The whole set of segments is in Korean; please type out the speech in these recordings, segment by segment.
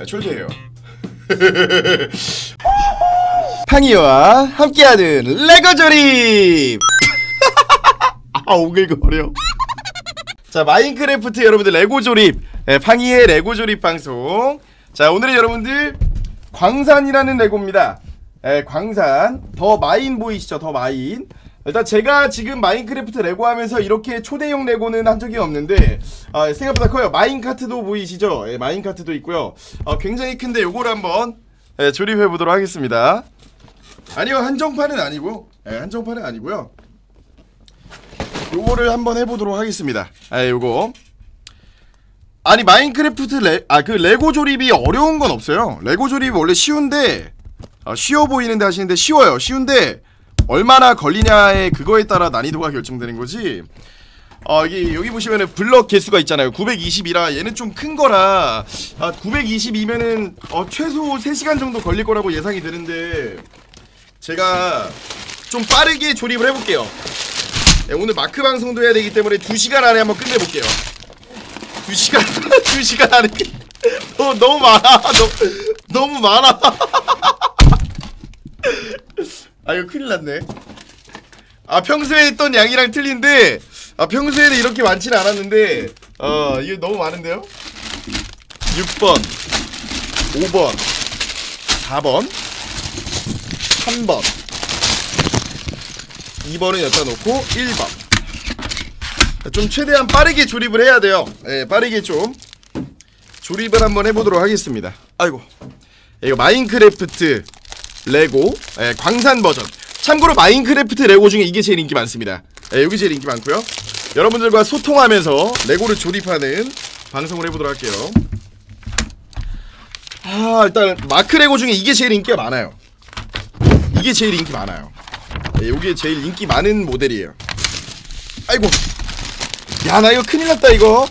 네, 철제예요. 팡이와 함께하는 레고 조립. 아 오글거려. 자 마인크래프트 여러분들 레고 조립 네, 팡이의 레고 조립 방송. 자 오늘은 여러분들 광산이라는 레고입니다. 네, 광산 The Mine 보이시죠? The Mine. 일단 제가 지금 마인크래프트 레고 하면서 이렇게 초대형 레고는 한 적이 없는데 아, 생각보다 커요. 마인카트도 보이시죠? 예, 마인카트도 있고요. 어, 굉장히 큰데 요거를 한번 예, 조립해 보도록 하겠습니다. 아니요 한정판은 아니고 예, 한정판은 아니고요. 요거를 한번 해보도록 하겠습니다. 아 요거 아니 마인크래프트 레, 아 그 레고 조립이 어려운 건 없어요. 레고 조립이 원래 쉬운데 아, 쉬워 보이는데 하시는데 쉬워요. 쉬운데 얼마나 걸리냐의 그거에 따라 난이도가 결정되는 거지. 어, 여기 여기 보시면은 블럭 개수가 있잖아요. 920이라 얘는 좀 큰 거라 아, 922면은 어, 최소 3시간 정도 걸릴 거라고 예상이 되는데 제가 좀 빠르게 조립을 해볼게요. 네, 오늘 마크 방송도 해야 되기 때문에 2시간 안에 한번 끝내볼게요. 2시간 2시간 안에 너, 너무 많아. 너, 너무 많아. 아 이거 큰일 났네. 아 평소에 했던 양이랑 틀린데 아 평소에는 이렇게 많지는 않았는데 어 이게 너무 많은데요? 6번 5번 4번 3번. 2번은 여기다 놓고 1번. 좀 최대한 빠르게 조립을 해야 돼요. 예 빠르게 좀. 조립을 한번 해보도록 하겠습니다. 아이고. 이거 마인크래프트 레고 예, 광산 버전. 참고로 마인크래프트 레고 중에 이게 제일 인기 많습니다. 예, 여기 제일 인기 많고요. 여러분들과 소통하면서 레고를 조립하는 방송을 해보도록 할게요. 아 일단 마크 레고 중에 이게 제일 인기가 많아요. 이게 제일 인기 많아요. 예, 요게 제일 인기 많은 모델이에요. 아이고. 야 나 이거 큰일 났다 이거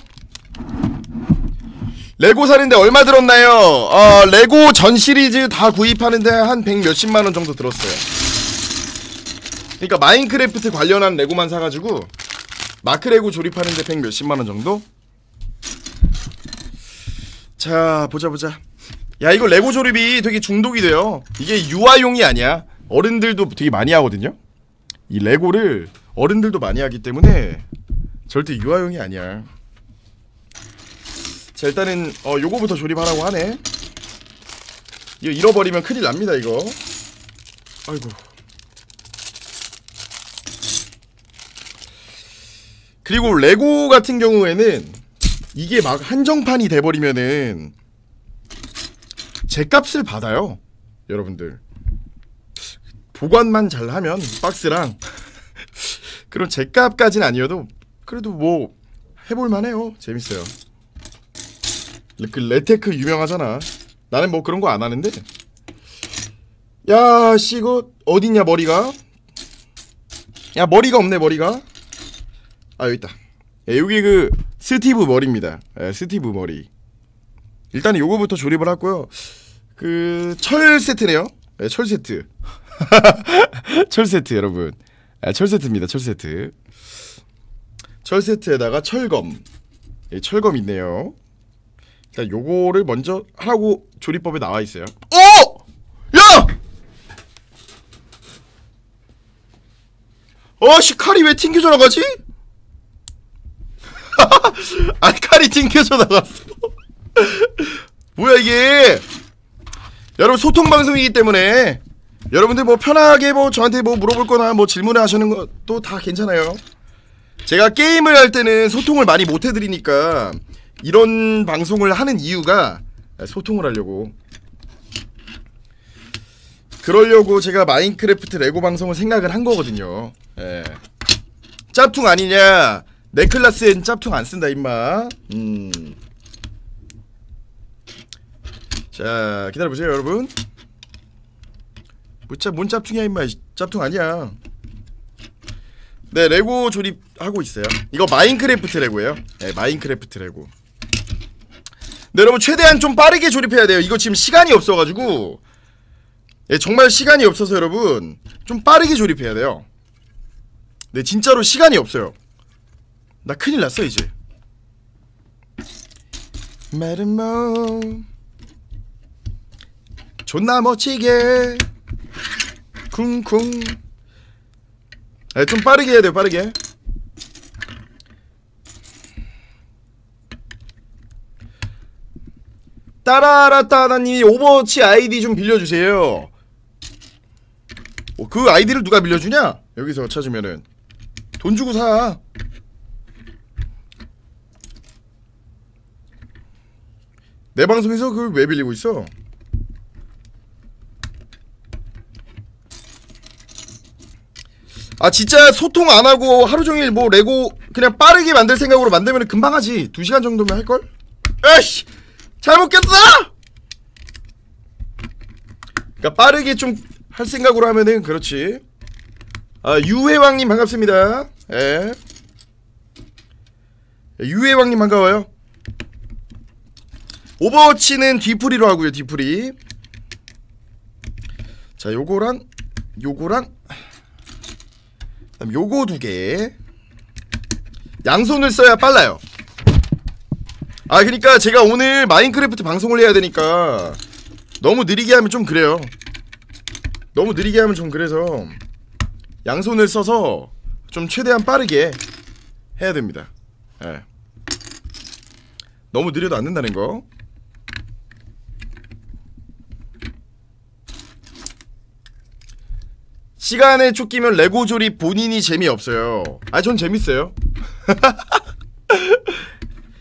레고 사는데 얼마 들었나요? 어, 레고 전 시리즈 다 구입하는데 한백 몇십만 원 정도 들었어요. 그러니까 마인크래프트 관련한 레고만 사가지고 마크 레고 조립하는데 백 몇십만 원 정도? 자 보자 보자. 야 이거 레고 조립이 되게 중독이 돼요. 이게 유아용이 아니야. 어른들도 되게 많이 하거든요. 이 레고를 어른들도 많이 하기 때문에 절대 유아용이 아니야. 자 일단은 어 요거부터 조립하라고 하네. 이거 잃어버리면 큰일 납니다 이거. 아이고. 그리고 레고 같은 경우에는 이게 막 한정판이 돼버리면은 제 값을 받아요 여러분들. 보관만 잘하면 박스랑 그런 제 값까진 아니어도 그래도 뭐 해볼만해요. 재밌어요 그 레테크 유명하잖아. 나는 뭐 그런 거 안 하는데. 야, 씨 이거 어딨냐 머리가? 야 머리가 없네 머리가. 아 여기 있다. 야, 여기 그 스티브 머리입니다. 야, 스티브 머리. 일단 요거부터 조립을 하고요. 그 철 세트네요. 네, 철 세트. 철 세트 여러분. 아, 철 세트입니다. 철 세트. 철 세트에다가 철검. 예, 철검 있네요. 일단 요거를 먼저 하라고 조립법에 나와 있어요. 어! 야! 어씨 칼이 왜 튕겨져 나가지? 아니 칼이 튕겨져 나갔어. 뭐야 이게? 여러분 소통 방송이기 때문에 여러분들 뭐 편하게 뭐 저한테 뭐 물어볼거나 뭐 질문을 하시는 것도 다 괜찮아요. 제가 게임을 할 때는 소통을 많이 못 해드리니까 이런 방송을 하는 이유가 소통을 하려고. 그러려고 제가 마인크래프트 레고 방송을 생각을 한 거거든요. 예. 짭퉁 아니냐? 내 클라스엔 짭퉁 안 쓴다 임마. 음. 자 기다려 보세요 여러분. 뭐짜 뭔 짭퉁이야 임마. 짭퉁 아니야. 네 레고 조립하고 있어요. 이거 마인크래프트 레고예요. 네 마인크래프트 레고 네, 여러분 최대한 좀 빠르게 조립해야 돼요. 이거 지금 시간이 없어가지고 예, 정말 시간이 없어서 여러분 좀 빠르게 조립해야 돼요. 네, 진짜로 시간이 없어요. 나 큰일 났어 이제. 몸 존나 멋지게 쿵쿵 네, 좀 빠르게 해야 돼요 빠르게 따라라따라님이 오버워치 아이디 좀 빌려주세요 어, 그 아이디를 누가 빌려주냐? 여기서 찾으면은 돈 주고 사 내 방송에서 그걸 왜 빌리고 있어? 아 진짜 소통 안 하고 하루 종일 뭐 레고 그냥 빠르게 만들 생각으로 만들면 금방 하지 2시간 정도면 할걸? 에이씨 잘못 꼈어! 그러니까 빠르게 좀 할 생각으로 하면은 그렇지. 아 유해왕님 반갑습니다. 예 유해왕님 반가워요. 오버워치는 뒤풀이로 하고요 뒤풀이. 자 요거랑 요거랑 그다음 요거 두 개. 양손을 써야 빨라요 아 그니까 제가 오늘 마인크래프트 방송을 해야 되니까 너무 느리게 하면 좀 그래요. 너무 느리게 하면 좀 그래서 양손을 써서 좀 최대한 빠르게 해야 됩니다. 예. 너무 느려도 안 된다는 거. 시간에 쫓기면 레고 조립 본인이 재미없어요. 아 전 재밌어요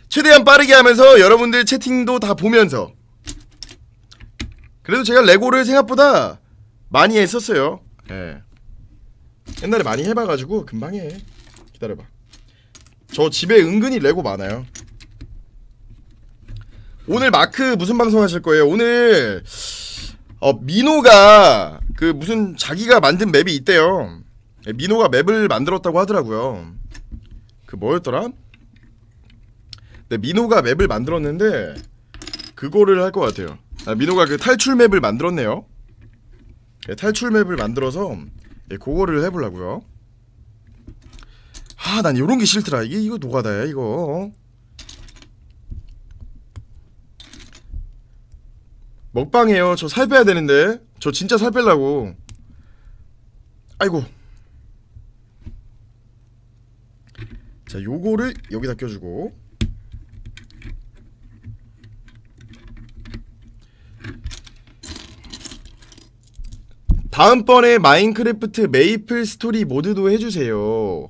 최대한 빠르게 하면서 여러분들 채팅도 다 보면서. 그래도 제가 레고를 생각보다 많이 했었어요. 예. 옛날에 많이 해봐가지고 금방 해. 기다려봐. 저 집에 은근히 레고 많아요. 오늘 마크 무슨 방송 하실 거예요? 오늘 어 민호가 그 무슨 자기가 만든 맵이 있대요. 예, 민호가 맵을 만들었다고 하더라고요. 그 뭐였더라? 네, 민호가 맵을 만들었는데 그거를 할 것 같아요. 아, 민호가 그 탈출 맵을 만들었네요. 네, 탈출 맵을 만들어서 예, 그거를 해보려고요. 아, 난 이런 게 싫더라. 이게 이거 노가다야 이거. 먹방해요. 저 살 빼야 되는데. 저 진짜 살 빼려고. 아이고. 자, 요거를 여기다 껴주고. 다음번에 마인크래프트 메이플 스토리 mod도 해주세요.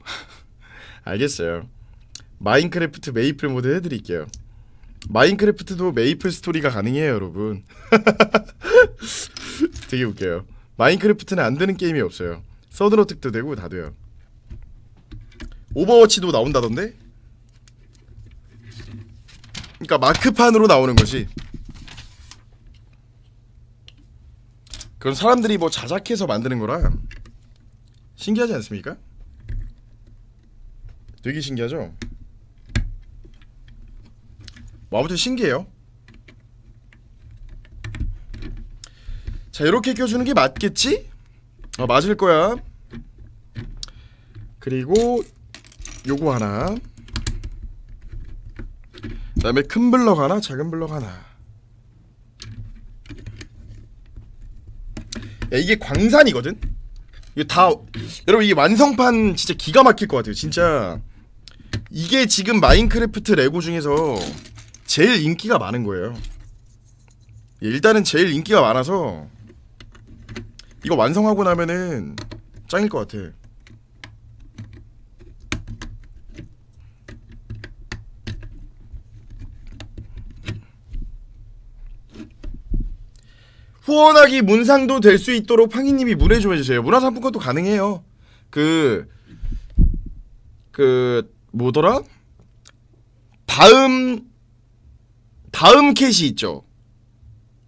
알겠어요. 마인크래프트 메이플 mod 해드릴게요. 마인크래프트도 메이플 스토리가 가능해요, 여러분. 되게 웃겨요. 마인크래프트는 안 되는 게임이 없어요. 서든어택도 되고 다 돼요. 오버워치도 나온다던데? 그러니까 마크판으로 나오는 거지. 그건 사람들이 뭐 자작해서 만드는 거라 신기하지 않습니까? 되게 신기하죠? 뭐 아무튼 신기해요. 자 이렇게 껴주는 게 맞겠지? 어 맞을 거야. 그리고 요거 하나. 그 다음에 큰 블럭 하나, 작은 블럭 하나. 야, 이게 광산이거든. 이거 다 여러분 이게 완성판 진짜 기가 막힐 것 같아요. 진짜 이게 지금 마인크래프트 레고 중에서 제일 인기가 많은 거예요. 일단은 제일 인기가 많아서 이거 완성하고 나면은 짱일 것 같아. 후원하기 문상도 될 수 있도록 팡이님이 문의 좀 해주세요. 문화상품권도 가능해요. 그, 그, 뭐더라? 다음, 다음 캐시 있죠?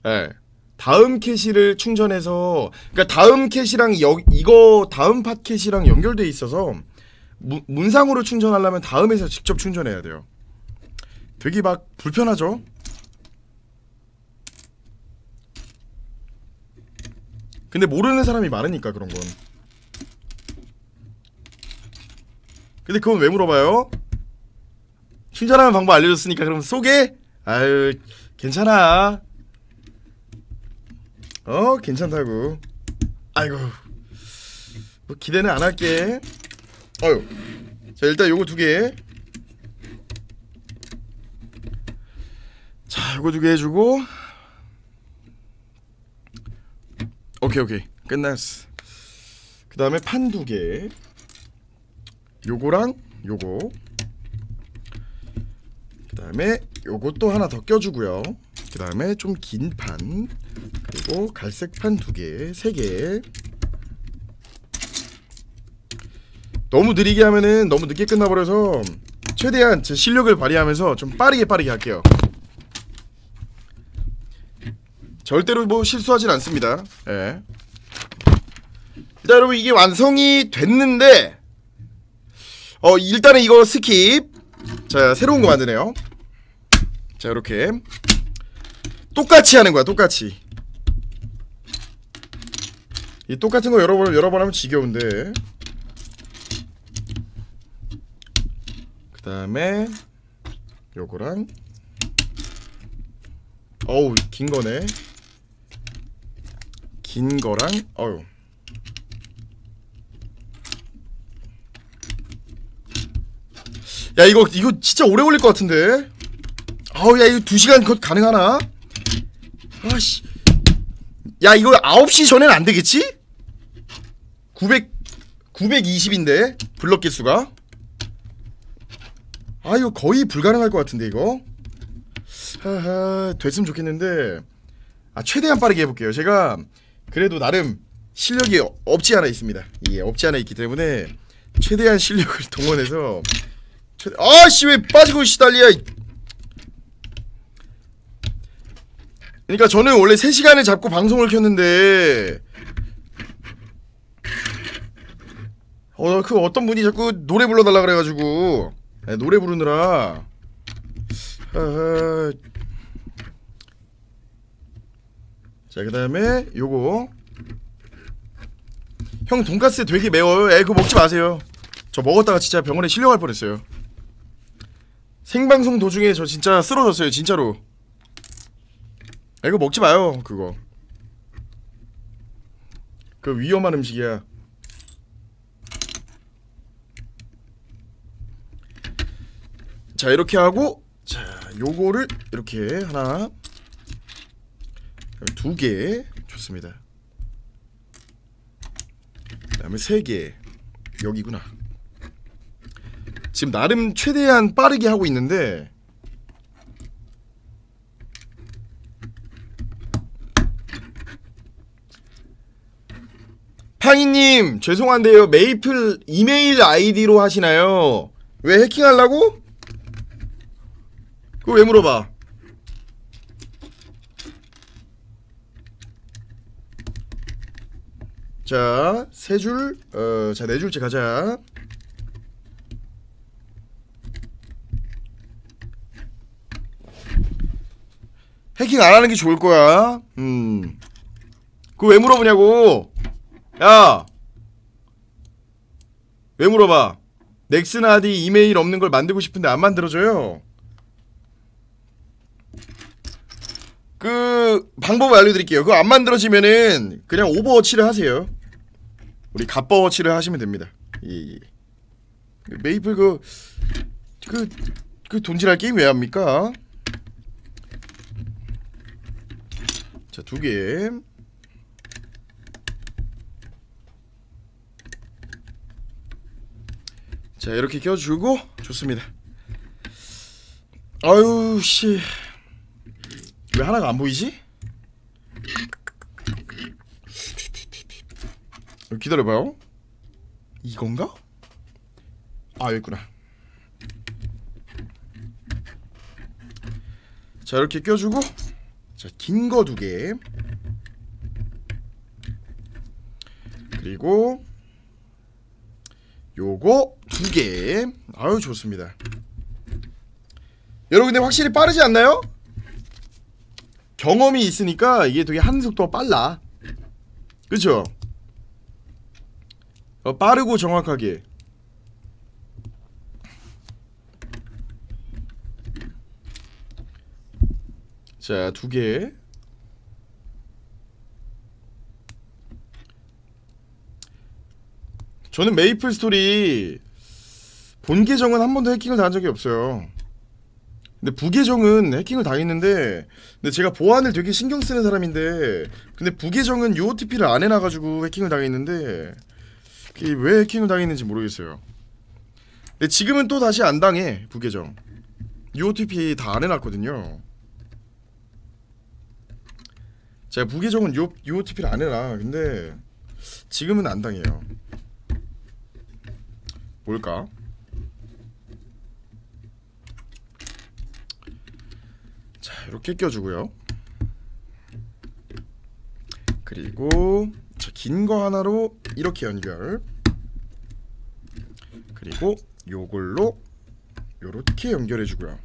예. 네. 다음 캐시를 충전해서, 그니까 다음 캐시랑 여, 이거 다음 팟 캐시랑 연결돼 있어서, 무, 문상으로 충전하려면 다음에서 직접 충전해야 돼요. 되게 막 불편하죠? 근데 모르는 사람이 많으니까 그런 건. 근데 그건 왜 물어봐요? 충전하는 방법 알려줬으니까 그럼 소개? 아유 괜찮아. 어 괜찮다고 아이고 뭐 기대는 안 할게 어유 자 일단 요거 두개 자 요거 두 개 해주고 오케이 오케이. 끝났어. 그 다음에 판 두 개. 요거랑 요거. 그 다음에 요것도 하나 더 껴주고요. 그 다음에 좀 긴 판. 그리고 갈색 판 두 개, 세 개. 너무 느리게 하면은 너무 늦게 끝나버려서 최대한 제 실력을 발휘하면서 좀 빠르게 빠르게 할게요. 절대로 뭐 실수하진 않습니다. 예. 일단 여러분 이게 완성이 됐는데 어 일단은 이거 skip. 자 새로운 거 만드네요. 자 이렇게 똑같이 하는 거야 똑같이. 이 똑같은 거 여러 번 여러 번 하면 지겨운데. 그 다음에 요거랑 어우 긴 거네. 긴 거랑 어유. 야 이거 이거 진짜 오래 걸릴 것 같은데. 아우 야 이거 2 시간 컷 가능하나? 아씨. 야 이거 9시 전엔 안 되겠지? 900 920인데 블럭 개수가 아 이거 거의 불가능할 것 같은데 이거 하하 됐으면 좋겠는데 아 최대한 빠르게 해볼게요 제가 그래도 나름 실력이 없지 않아 있습니다. 예 없지 않아 있기 때문에 최대한 실력을 동원해서 최대... 아씨 왜 빠지고 시달리야. 그러니까 저는 원래 3시간을 잡고 방송을 켰는데 어, 그 어떤 분이 자꾸 노래 불러달라 그래가지고. 네, 노래 부르느라. 하하. 자 그 다음에 요거 형 돈가스 되게 매워요. 에 그거 먹지 마세요. 저 먹었다가 진짜 병원에 실려갈 뻔했어요. 생방송 도중에 저 진짜 쓰러졌어요. 진짜로. 에 이거 먹지 마요. 그거. 그 위험한 음식이야. 자 이렇게 하고 자 요거를 이렇게 하나 두 개 좋습니다 그 다음에 세 개 여기구나 지금 나름 최대한 빠르게 하고 있는데 팡이님 죄송한데요 메이플 이메일 아이디로 하시나요? 왜 해킹하려고? 그거 왜 물어봐? 자, 세 줄, 어, 자, 네 줄째 가자. 해킹 안 하는 게 좋을 거야. 음. 그거 왜 물어보냐고. 야. 왜 물어봐? 넥슨아디 이메일 없는 걸 만들고 싶은데 안 만들어줘요. 그 방법을 알려드릴게요. 그거 안 만들어지면은 그냥 오버워치를 하세요. 우리 갓버워치를 하시면 됩니다. 예, 예. 메이플 그 그 그 돈질할 게임 왜 합니까? 자, 두 개. 자, 이렇게 껴주고 좋습니다. 아유 씨. 왜 하나가 안 보이지? 기다려봐요. 이건가? 아 여기 있구나. 자 이렇게 껴주고 자긴 거 두 개. 그리고 요거 두 개. 아유 좋습니다. 여러분 근데 확실히 빠르지 않나요? 경험이 있으니까 이게 되게 하는 속도가 빨라. 그쵸? 어, 빠르고 정확하게 자, 두 개. 저는 메이플 스토리 본 계정은 한 번도 해킹을 당한 적이 없어요. 근데 부계정은 해킹을 당했는데 근데 제가 보안을 되게 신경 쓰는 사람인데 근데 부계정은 UOTP를 안 해놔가지고 해킹을 당했는데 그게 왜 해킹을 당했는지 모르겠어요. 근데 지금은 또 다시 안 당해 부계정 UOTP 다 안 해놨거든요. 제가 부계정은 U, UOTP를 안 해놔 근데 지금은 안 당해요. 뭘까? 자 이렇게 껴주고요. 그리고 긴 거 하나로 이렇게 연결. 그리고 요걸로 요렇게 연결해 주고요.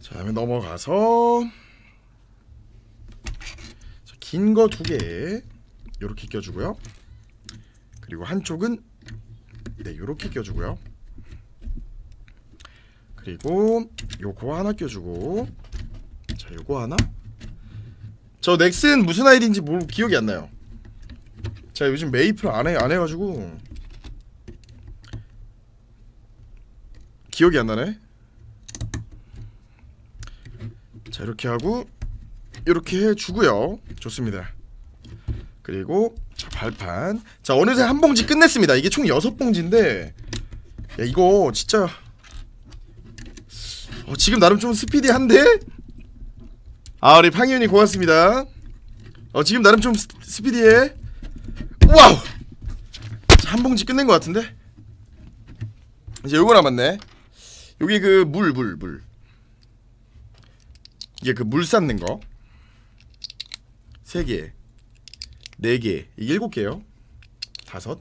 자, 다음에 넘어가서 긴 거 두 개 요렇게 껴주고요. 그리고 한쪽은 네 요렇게 껴주고요. 그리고 요거 하나 껴주고 자 요거 하나 저 넥슨 무슨 아이디인지 모르 기억이 안 나요. 자 요즘 메이플 안 해 안 해가지고 기억이 안 나네. 자 이렇게 하고 이렇게 해주고요. 좋습니다. 그리고 자 발판 자 어느새 한 봉지 끝냈습니다. 이게 총 여섯 봉지인데 야 이거 진짜 어, 지금 나름 좀 스피디한데? 아 우리 팡이언이 고맙습니다. 어 지금 나름 좀 스, 스피디해. wow. 자, 한 봉지 끝낸 것 같은데? 이제 요거 남았네. 여기 그물 물 물. 이게 그 물 쌓는 거. 세 개, 네 개, 이게 일곱 개요. 다섯.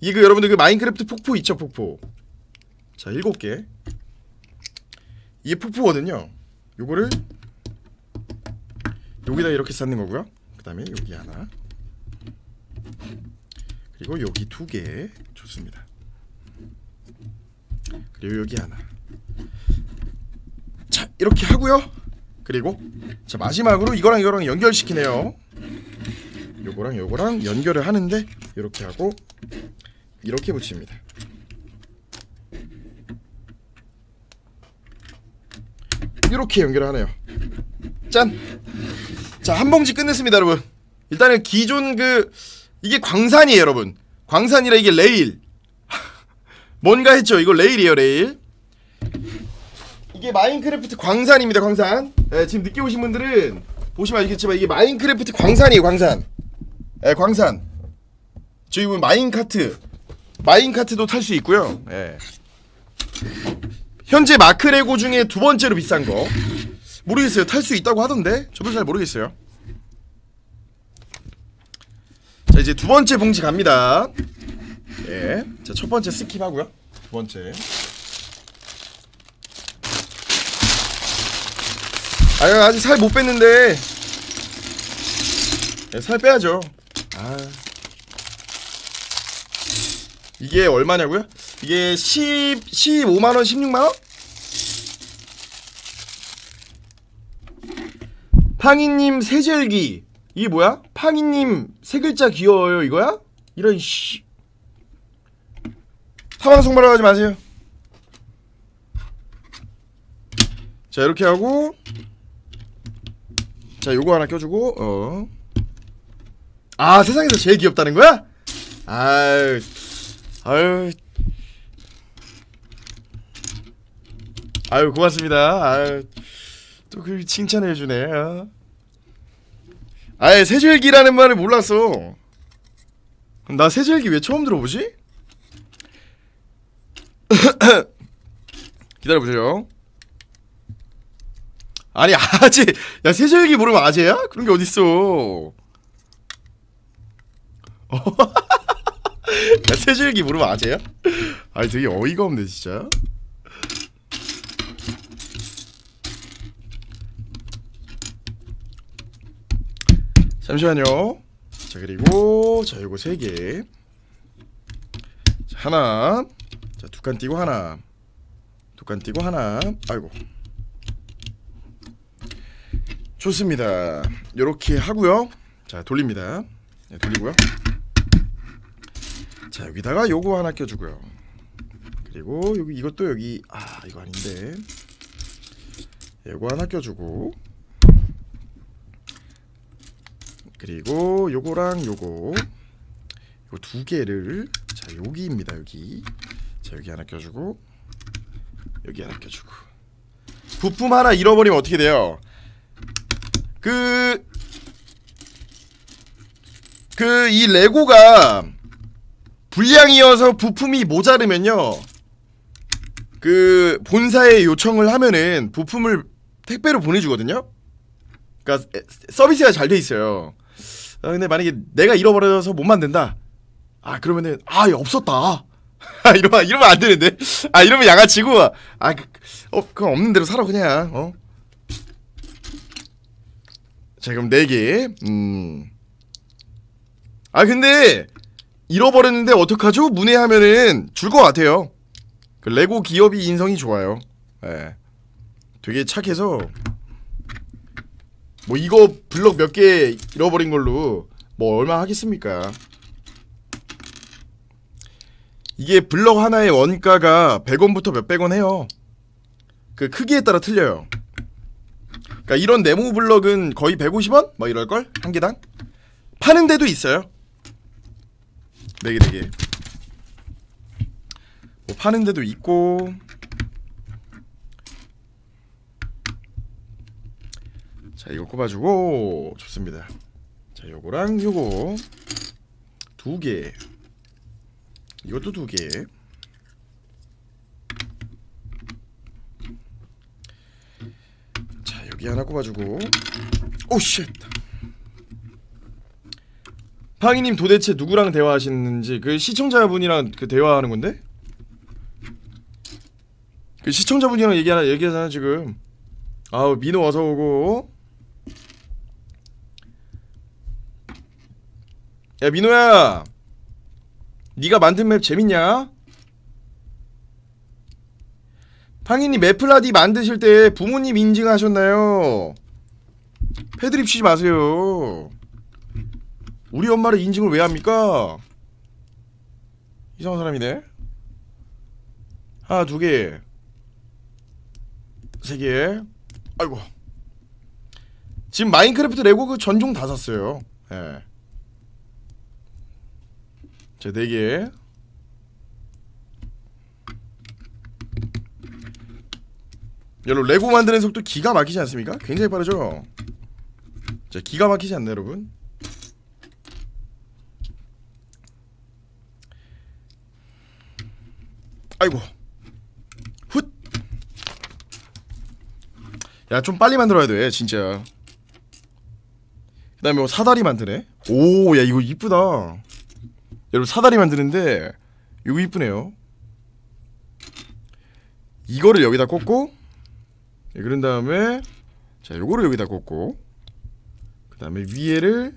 이게 그 여러분들 그 마인크래프트 폭포 있죠 폭포. 자 일곱 개. 이게 폭포거든요. 요거를 여기다 이렇게 쌓는 거고요. 그 다음에 여기 하나. 그리고 여기 두 개. 좋습니다. 그리고 여기 하나. 자, 이렇게 하고요. 그리고 자, 마지막으로 이거랑 이거랑 연결시키네요. 요거랑 요거랑 연결을 하는데 이렇게 하고 이렇게 붙입니다. 이렇게 연결을 하네요. 짠. 자, 한 봉지 끝냈습니다, 여러분. 일단은 기존 그 이게 광산이에요, 여러분. 광산이라 이게 레일. 뭔가 했죠. 이거 레일이에요, 레일. 이게 마인크래프트 광산입니다, 광산. 예, 지금 늦게 오신 분들은 보시면 알겠지만 이게 마인크래프트 광산이에요, 광산. 예, 광산. 저희 보면 minecart. minecart도 탈 수 있고요. 예. 현재 마크레고 중에 두 번째로 비싼 거 모르겠어요. 탈 수 있다고 하던데? 저도 잘 모르겠어요. 자 이제 두 번째 봉지 갑니다. 예 자첫 번째 스킵하고요. 두 번째. 아 아직 살 못 뺐는데. 네, 살 빼야죠. 아. 이게 얼마냐고요? 이게 10, 15만원, 16만원? 팡이님 세젤기 이게 뭐야? 팡이님 세 글자 귀여워요 이거야? 이런 씨 타방송바라 하지 마세요 자 이렇게 하고 자 요거 하나 껴주고 어. 아 세상에서 제일 귀엽다는 거야? 아유 아유 아유 고맙습니다. 아유 또 그 칭찬해 주네. 어. 아예 세절기라는 말을 몰랐어. 나 세절기 왜 처음 들어보지? 기다려 보세요. 아니 아재 야 세절기 모르면 아재야? 그런 게 어딨어? 야 세절기 모르면 아재야? 아니 되게 어이가 없네 진짜. 잠시만요. 자 그리고 자 요거 세 개. 자, 하나. 자 두 칸 띄고 하나. 두 칸 띄고 하나. 아이고. 좋습니다. 요렇게 하고요. 자 돌립니다. 네, 돌리고요. 자 여기다가 요거 하나 껴주고요. 그리고 여기 이것도 여기 아 이거 아닌데 요거 하나 껴주고 그리고 요거랑 요거 요 두 개를 자 여기입니다 여기 자 여기 하나 껴주고 여기 하나 껴주고 부품 하나 잃어버리면 어떻게 돼요? 그 그 이 레고가 불량이어서 부품이 모자르면요. 그 본사에 요청을 하면은 부품을 택배로 보내주거든요. 그러니까 에- 서비스가 잘 돼 있어요. 아, 근데 만약에 내가 잃어버려서 못 만든다. 아 그러면은 아 없었다. 아 이러면 이러면 안 되는데. 아 이러면 양아치고 아 그, 어 그럼 없는 대로 살아 그냥 어. 자 그럼 네 개. 음. 아 근데 잃어버렸는데 어떡하죠? 문의하면은 줄 것 같아요. 그 레고 기업이 인성이 좋아요. 예. 되게 착해서 뭐 이거 블럭 몇 개 잃어버린 걸로 뭐 얼마 하겠습니까? 이게 블럭 하나의 원가가 100원부터 몇백 원 해요. 그 크기에 따라 틀려요. 그러니까 이런 네모 블럭은 거의 150원? 뭐 이럴 걸? 한 개당? 파는 데도 있어요. 네개 네개. 뭐 파는 데도 있고 자 이거 꼽아주고. 좋습니다. 자 요거랑 요거. 두개. 이것도 두개. 자 여기 하나 꼽아주고. 오쉣! 팡이님 도대체 누구랑 대화하시는지 그 시청자분이랑 그 대화하는 건데? 그 시청자분이랑 얘기하나 얘기하잖아 지금. 아우 민호 어서 오고. 야 민호야, 네가 만든 맵 재밌냐? 팡이님 메플라디 만드실 때 부모님 인증하셨나요? 패드립 치지 마세요. 우리 엄마를 인증을 왜 합니까? 이상한 사람이네. 하나, 두 개, 세 개. 아이고. 지금 마인크래프트 레고 그 전종 다 샀어요. 예. 자, 네 개. 여러분 레고 만드는 속도 기가 막히지 않습니까? 굉장히 빠르죠? 자, 기가 막히지 않나요, 여러분? 아이고 훗. 야 좀 빨리 만들어야 돼 진짜 그 다음에 뭐 사다리 만드네 오 야 이거 이쁘다 여러분 사다리 만드는데 이거 이쁘네요 이거를 여기다 꽂고 예, 그런 다음에 자 요거를 여기다 꽂고 그 다음에 위에를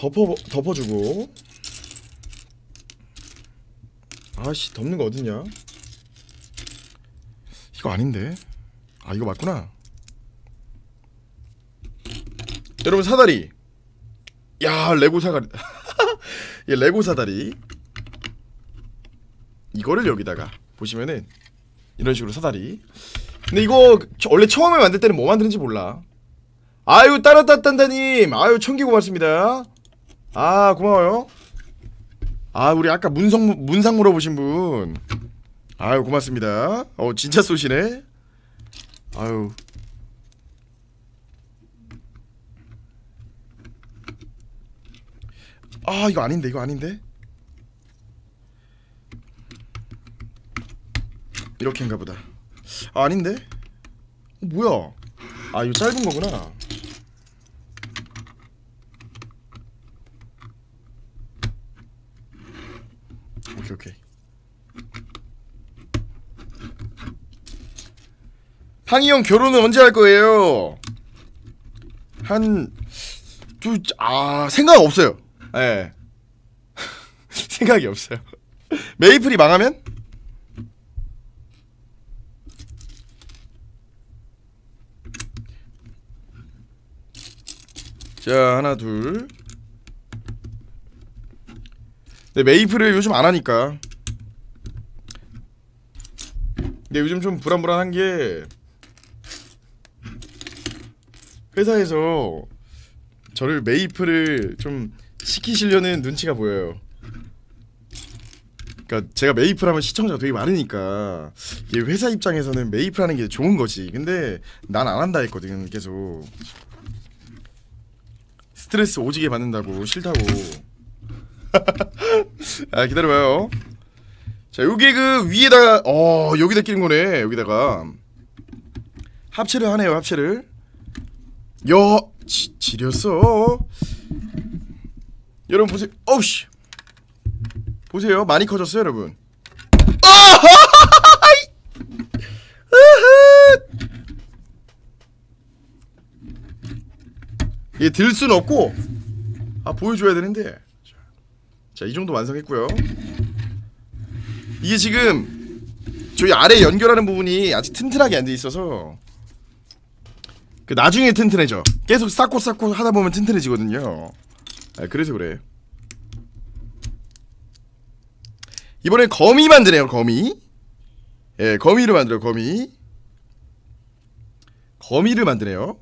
덮어 덮어주고 아씨 덮는 거 어딨냐? 이거 아닌데? 아 이거 맞구나. 여러분 사다리. 야 레고 사다리. 얘 레고 사다리. 이거를 여기다가 보시면은 이런 식으로 사다리. 근데 이거 저- 원래 처음에 만들 때는 뭐 만드는지 몰라. 아유 따라따딴다님 아유 천개 고맙습니다. 아 고마워요. 아 우리 아까 문성 문상 물어보신 분 아유 고맙습니다 어 진짜 쏘시네 아유 아 이거 아닌데 이거 아닌데? 이렇게인가 보다. 아 아닌데? 어, 뭐야? 아 이거 짧은 거구나. 오케이 오케이. 팡이 형 결혼은 언제 할 거예요? 한 두 아 생각 없어요. 예. 생각이 없어요. 메이플이 망하면 자 하나 둘 근데 메이플을 요즘 안 하니까. 근데 요즘 좀 불안불안한 게 회사에서 저를 메이플을 좀 시키시려는 눈치가 보여요. 그러니까 제가 메이플 하면 시청자가 되게 많으니까 이게 회사 입장에서는 메이플 하는 게 좋은 거지. 근데 난 안 한다 했거든 계속. 스트레스 오지게 받는다고 싫다고. 아 기다려봐요. 자 요게 그 위에다가 어 여기다 끼는 거네 여기다가 합체를 하네요 합체를. 여 지, 지렸어. 여러분 보세요. 어우씨. 보세요. 많이 커졌어요, 여러분. 이게 들 순 없고 아 보여줘야 되는데 자 이 정도 완성했고요 이게 지금 저희 아래 연결하는 부분이 아직 튼튼하게 안 돼 있어서 그 나중에 튼튼해져 계속 쌓고 쌓고 하다 보면 튼튼해지거든요 아, 그래서 그래. 이번엔 거미 만드네요 거미. 예 거미를 만들어요 거미. 거미를 만드네요.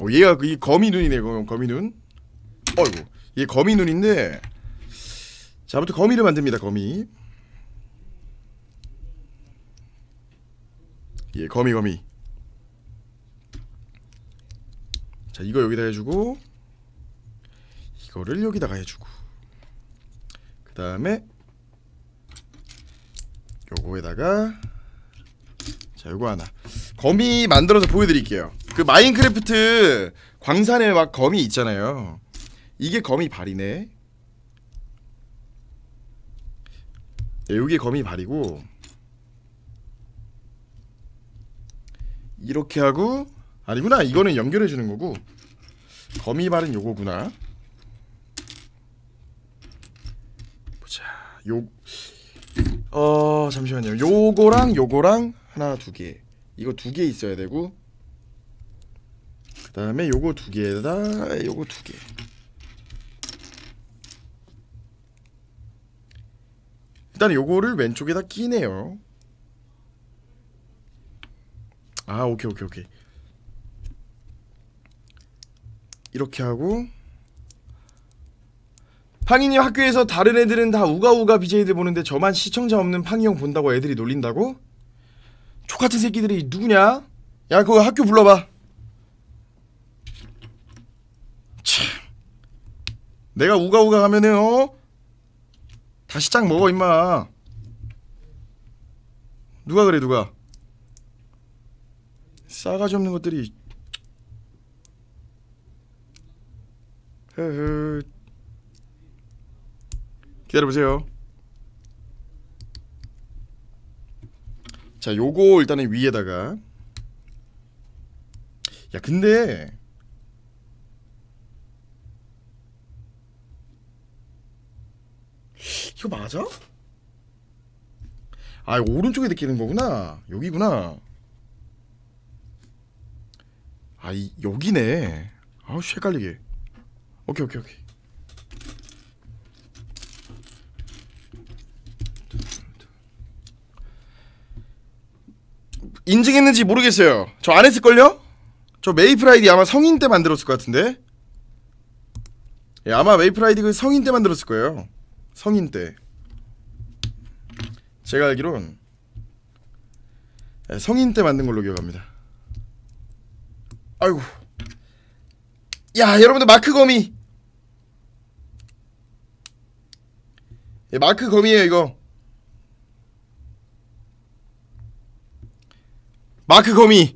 어, 얘가 그이 거미 눈이네 거 거미 눈. 어이구 얘 거미 눈인데. 자 아무튼 거미를 만듭니다 거미. 예 거미 거미. 자 이거 여기다 해주고 이거를 여기다가 해주고 그 다음에 요거에다가 자 요거 하나. 거미 만들어서 보여드릴게요. 그 마인크래프트 광산에 막 거미 있잖아요. 이게 거미 발이네. 네, 요게 거미 발이고 이렇게 하고 아니구나. 이거는 연결해 주는 거고 거미 발은 요거구나 보자 요 어 잠시만요. 요거랑 요거랑 하나 두 개. 이거 두 개 있어야 되고 그다음에 요거 두 개에다 요거 두 개. 일단 요거를 왼쪽에다 끼네요. 아 오케이 오케이 오케이. 이렇게 하고 팡이님 학교에서 다른 애들은 다 우가우가 BJ들 보는데 저만 시청자 없는 팡이 형 본다고 애들이 놀린다고? 족같은 새끼들이 누구냐? 야 그거 학교 불러봐 참 내가 우가우가 가면은 어? 다시 짱 먹어 임마 누가 그래 누가 싸가지 없는 것들이 흐흐 기다려보세요. 자 요거 일단은 위에다가. 야 근데 이거 맞아? 아 오른쪽에 느끼는 거구나. 여기구나. 아 이, 여기네. 아우 헷갈리게. 오케이 오케이 오케이 인증했는지 모르겠어요. 저 안 했을걸요? 저 메이플 아이디 아마 성인 때 만들었을 것 같은데? 예, 아마 메이플 아이디 그 성인 때 만들었을 거예요. 성인 때. 제가 알기론 예, 성인 때 만든 걸로 기억합니다. 아이고. 야, 여러분들 마크 거미. 예, 마크 거미예요, 이거. 마크 거미.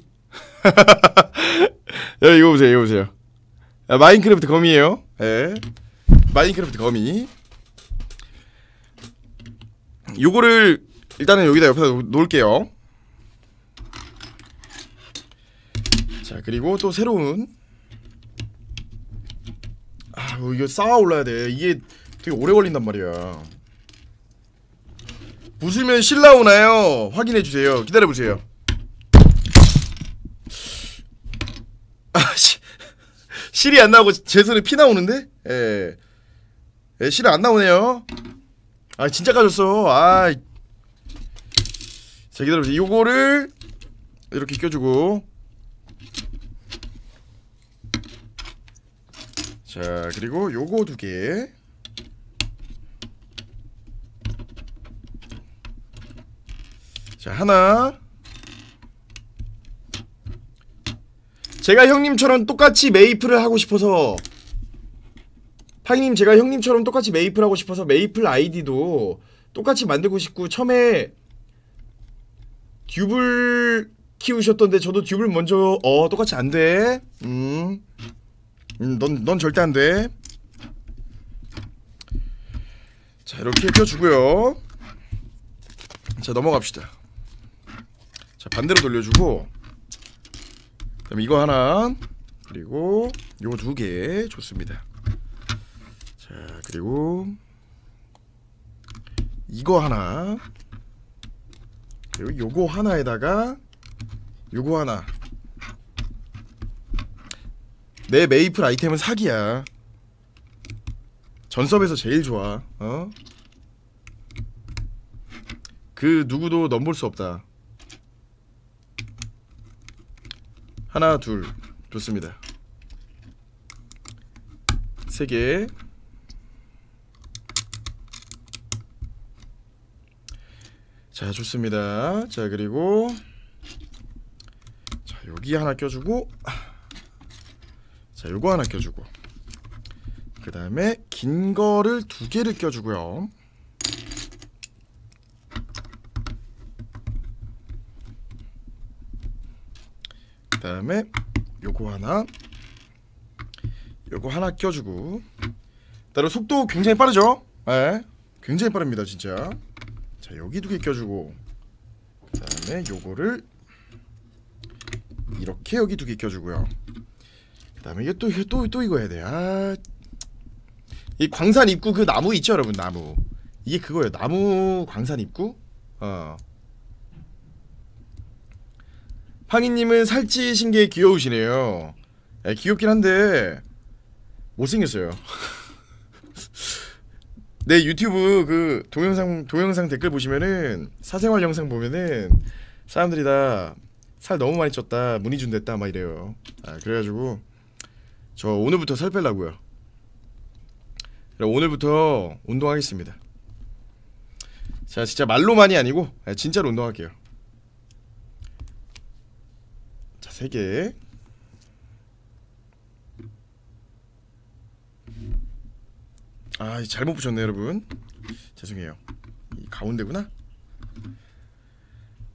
야, 이거 보세요, 이거 보세요. 아, 마인크래프트 거미예요. 예. 마인크래프트 거미. 요거를 일단은 여기다 옆에다 놓- 놓을게요. 자, 그리고 또 새로운 아, 이거 쌓아 올라야 돼. 이게 되게 오래 걸린단 말이야. 부수면 실 나오나요? 확인해 주세요. 기다려 보세요. 아, 시, 실이 안 나오고 제 손에 피 나오는데? 예. 예, 실이 안 나오네요. 아 진짜 까졌어 아 자 기다려보세요 요거를 이렇게 껴주고 자 그리고 요거 두 개 자 하나 제가 형님처럼 똑같이 메이플을 하고 싶어서 파이님 제가 형님처럼 똑같이 메이플 하고 싶어서 메이플 아이디도 똑같이 만들고 싶고 처음에 듀블 키우셨던데 저도 듀블 먼저 어 똑같이 안돼 음. 음, 넌, 넌 절대 안 돼. 자, 이렇게 껴주고요. 자, 넘어갑시다. 자, 반대로 돌려주고. 그다음 이거 하나, 그리고 요거 두개 좋습니다. 자, 그리고 이거 하나, 그리고 요거 하나에다가 요거 하나. 내 메이플 아이템은 사기야. 전섭에서 제일 좋아. 어? 그 누구도 넘볼 수 없다. 하나, 둘, 좋습니다. 세 개. 자, 좋습니다. 자, 그리고 자, 여기 하나 껴주고 자, 요거 하나 껴주고 그 다음에 긴 거를 두 개를 껴주고요. 그 다음에 요거 하나 요거 하나 껴주고 따로 속도 굉장히 빠르죠? 예, 굉장히 빠릅니다 진짜 자 여기 두 개 껴주고 그 다음에 요거를 이렇게 여기 두 개 껴주고요 그 다음에 이게 또 이게 또 또 이거 해야 돼. 아. 이 광산 입구 그 나무 있죠, 여러분? 나무. 이게 그거예요. 나무 광산 입구? 어. 팡이님은 살찌신 게 귀여우시네요. 예, 귀엽긴 한데 못생겼어요. 내 유튜브 그 동영상 동영상 댓글 보시면은 사생활 영상 보면은 사람들이 다 살 너무 많이 쪘다 문의준 됐다 막 이래요. 아, 그래가지고 저 오늘부터 살 빼려고요. 오늘부터 운동하겠습니다. 자, 진짜 말로만이 아니고 아, 진짜로 운동할게요. 자, 세 개. 아, 잘못 붙였네, 여러분. 죄송해요. 이 가운데구나.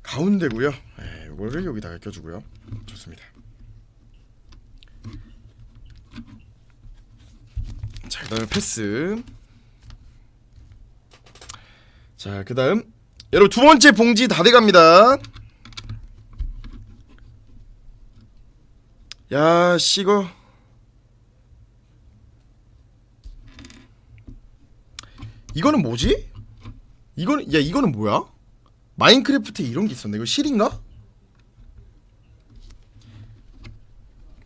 가운데고요. 네, 이거를 여기다가 껴주고요. 좋습니다. 자, 그 다음에 패스. 자, 그 다음 여러분 두 번째 봉지 다 돼갑니다. 야, 씨 이거 이거는 뭐지? 이거는 야 이거는 뭐야? 마인크래프트에 이런 게 있었네. 이거 실인가?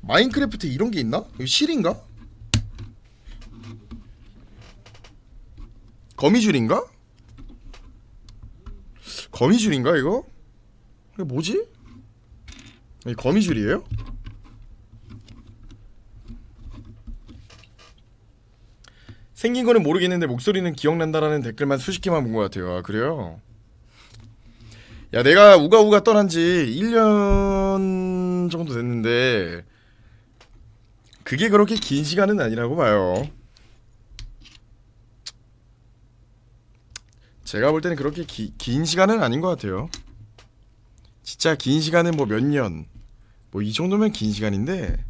마인크래프트에 이런 게 있나? 이거 실인가? 거미줄인가? 거미줄인가 이거? 이거 뭐지? 이 거미줄이에요? 생긴 거는 모르겠는데 목소리는 기억난다라는 댓글만 수십 개만 본 것 같아요. 아, 그래요? 야, 내가 우가우가 떠난 지 1년 정도 됐는데 그게 그렇게 긴 시간은 아니라고 봐요. 제가 볼 때는 그렇게 기, 긴 시간은 아닌 것 같아요. 진짜 긴 시간은 뭐 몇 년, 뭐 이 정도면 긴 시간인데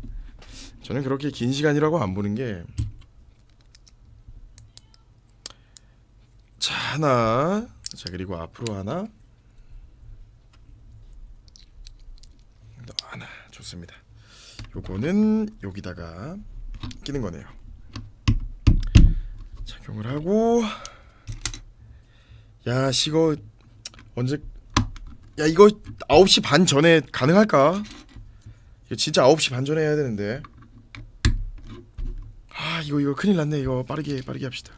저는 그렇게 긴 시간이라고 안 보는 게. 자 하나, 자 그리고 앞으로 하나, 또 하나 좋습니다. 요거는 여기다가 끼는 거네요. 착용을 하고. 야, 씨, 이거 언제 야, 이거 9시 반 전에 가능할까? 이거 진짜 9시 반 전에 해야 되는데. 아, 이거 이거 큰일 났네. 이거 빠르게 빠르게 합시다.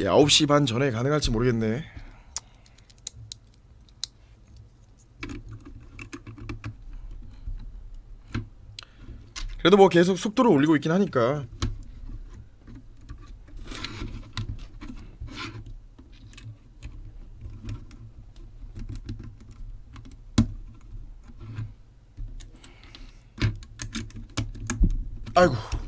이게 9시 반 전에 가능할지 모르겠네. 그래도 뭐 계속 속도를 올리고 있긴 하니까. 아이고.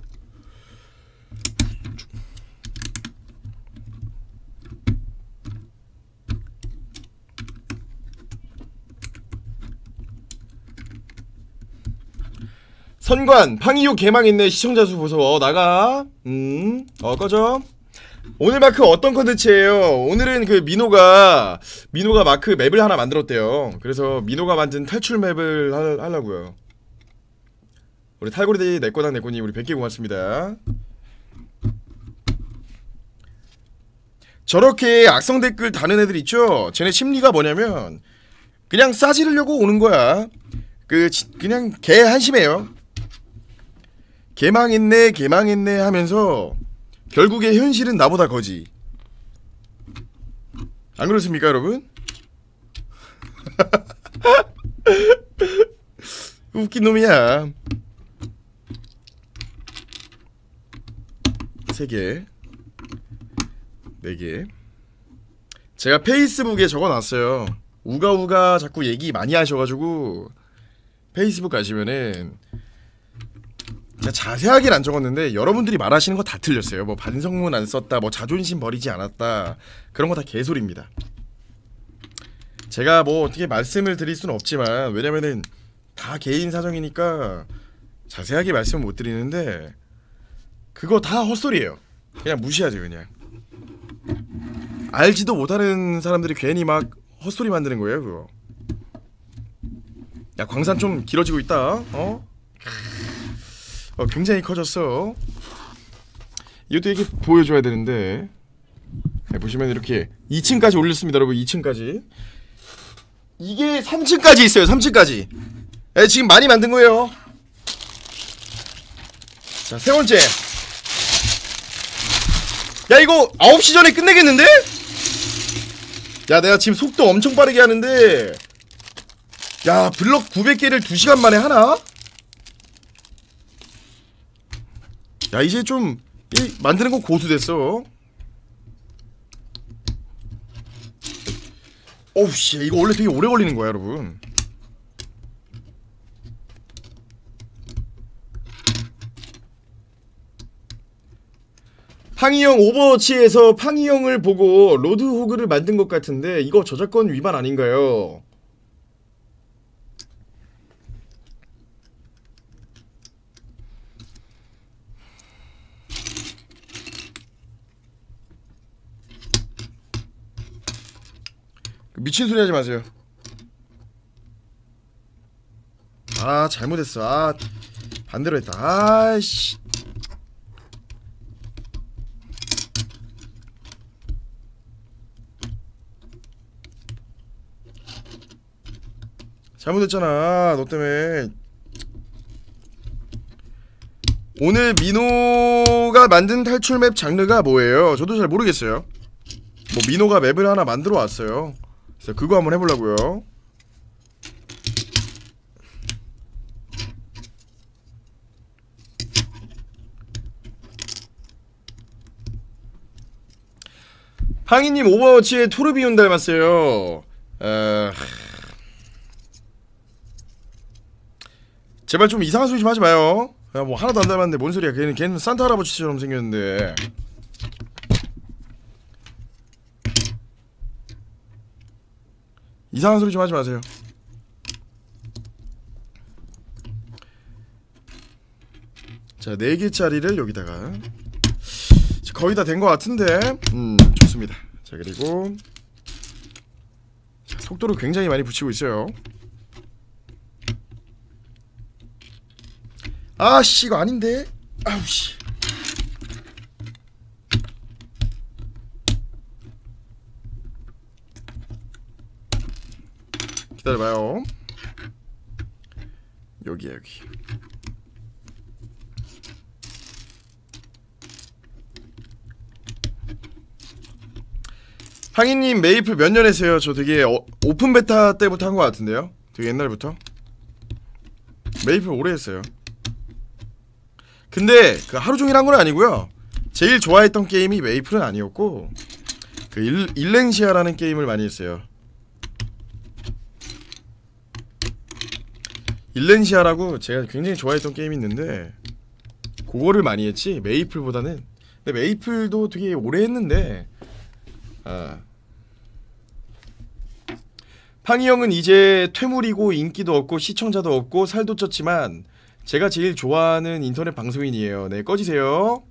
선관 팡이유 개망했네 시청자 수 보소 어, 나가. 음어 꺼져. 오늘 마크 어떤 컨텐츠예요? 오늘은 그 민호가 민호가 마크 맵을 하나 만들었대요. 그래서 민호가 만든 탈출 맵을 할, 하려고요. 우리 탈고리대 내꺼당 내꺼님 우리 100개 고맙습니다. 저렇게 악성 댓글 다는 애들 있죠? 쟤네 심리가 뭐냐면 그냥 싸지르려고 오는 거야. 그 지- 그냥 개 한심해요 개망했네 개망했네 하면서 결국에 현실은 나보다 거지. 안 그렇습니까 여러분? 웃긴 놈이야. 세개. 네개. 제가 페이스북에 적어놨어요. 우가우가 자꾸 얘기 많이 하셔가지고 페이스북 가시면은 제가 자세하게는 안 적었는데 여러분들이 말하시는 거 다 틀렸어요. 뭐 반성문 안 썼다, 뭐 자존심 버리지 않았다 그런 거 다 개소리입니다. 제가 뭐 어떻게 말씀을 드릴 수는 없지만 왜냐면은 다 개인 사정이니까 자세하게 말씀을 못 드리는데 그거 다 헛소리예요. 그냥 무시하죠 그냥. 알지도 못하는 사람들이 괜히 막 헛소리 만드는 거예요 그거. 야 광산 좀 길어지고 있다. 어? 어, 굉장히 커졌어. 이것도 이렇게 보여줘야 되는데 네, 보시면 이렇게 2층까지 올렸습니다, 여러분. 2층까지. 이게 3층까지 있어요. 3층까지. 네, 지금 많이 만든 거예요. 자, 세 번째. 야, 이거 9시 전에 끝내겠는데? 야, 내가 지금 속도 엄청 빠르게 하는데 야, 블럭 900개를 2시간 만에 하나? 야 이제 좀 이, 만드는 거 고수 됐어. 어우 씨 이거 원래 되게 오래 걸리는 거야 여러분. 팡이 형 오버워치에서 팡이 형을 보고 로드 호그를 만든 것 같은데 이거 저작권 위반 아닌가요? 미친 소리 하지 마세요. 아 잘못했어. 아 반대로 했다. 아씨. 잘못했잖아. 너 때문에. 오늘 민호가 만든 탈출 맵 장르가 뭐예요? 저도 잘 모르겠어요. 뭐 민호가 맵을 하나 만들어 왔어요. 그래서 그거 한번 해보려고요. 황희님 오버워치에 토르비온 닮았어요. 어... 제발 좀 이상한 소리 좀 하지 마요. 야, 뭐 하나도 안 닮았는데 뭔 소리야? 걔는 걔는 산타 할아버지처럼 생겼는데. 이상한 소리 좀 하지 마세요. 자, 4개짜리를 여기다가 자, 거의 다 된 것 같은데 음, 좋습니다. 자, 그리고 자, 속도를 굉장히 많이 붙이고 있어요. 아씨 이거 아닌데 아우씨 기다려봐요. 여기야 여기. 팡이님 메이플 몇 년 했어요? 저 되게 어, 오픈 베타 때부터 한 것 같은데요? 되게 옛날부터? 메이플 오래 했어요. 근데 그 하루 종일 한 건 아니고요. 제일 좋아했던 게임이 메이플은 아니었고 그 일, 일렌시아라는 게임을 많이 했어요 일렌시아라고 제가 굉장히 좋아했던 게임이 있는데 그거를 많이 했지 메이플보다는 근데 메이플도 되게 오래 했는데 아. 팡이 형은 이제 퇴물이고 인기도 없고 시청자도 없고 살도 쪘지만 제가 제일 좋아하는 인터넷 방송인이에요. 네 꺼지세요.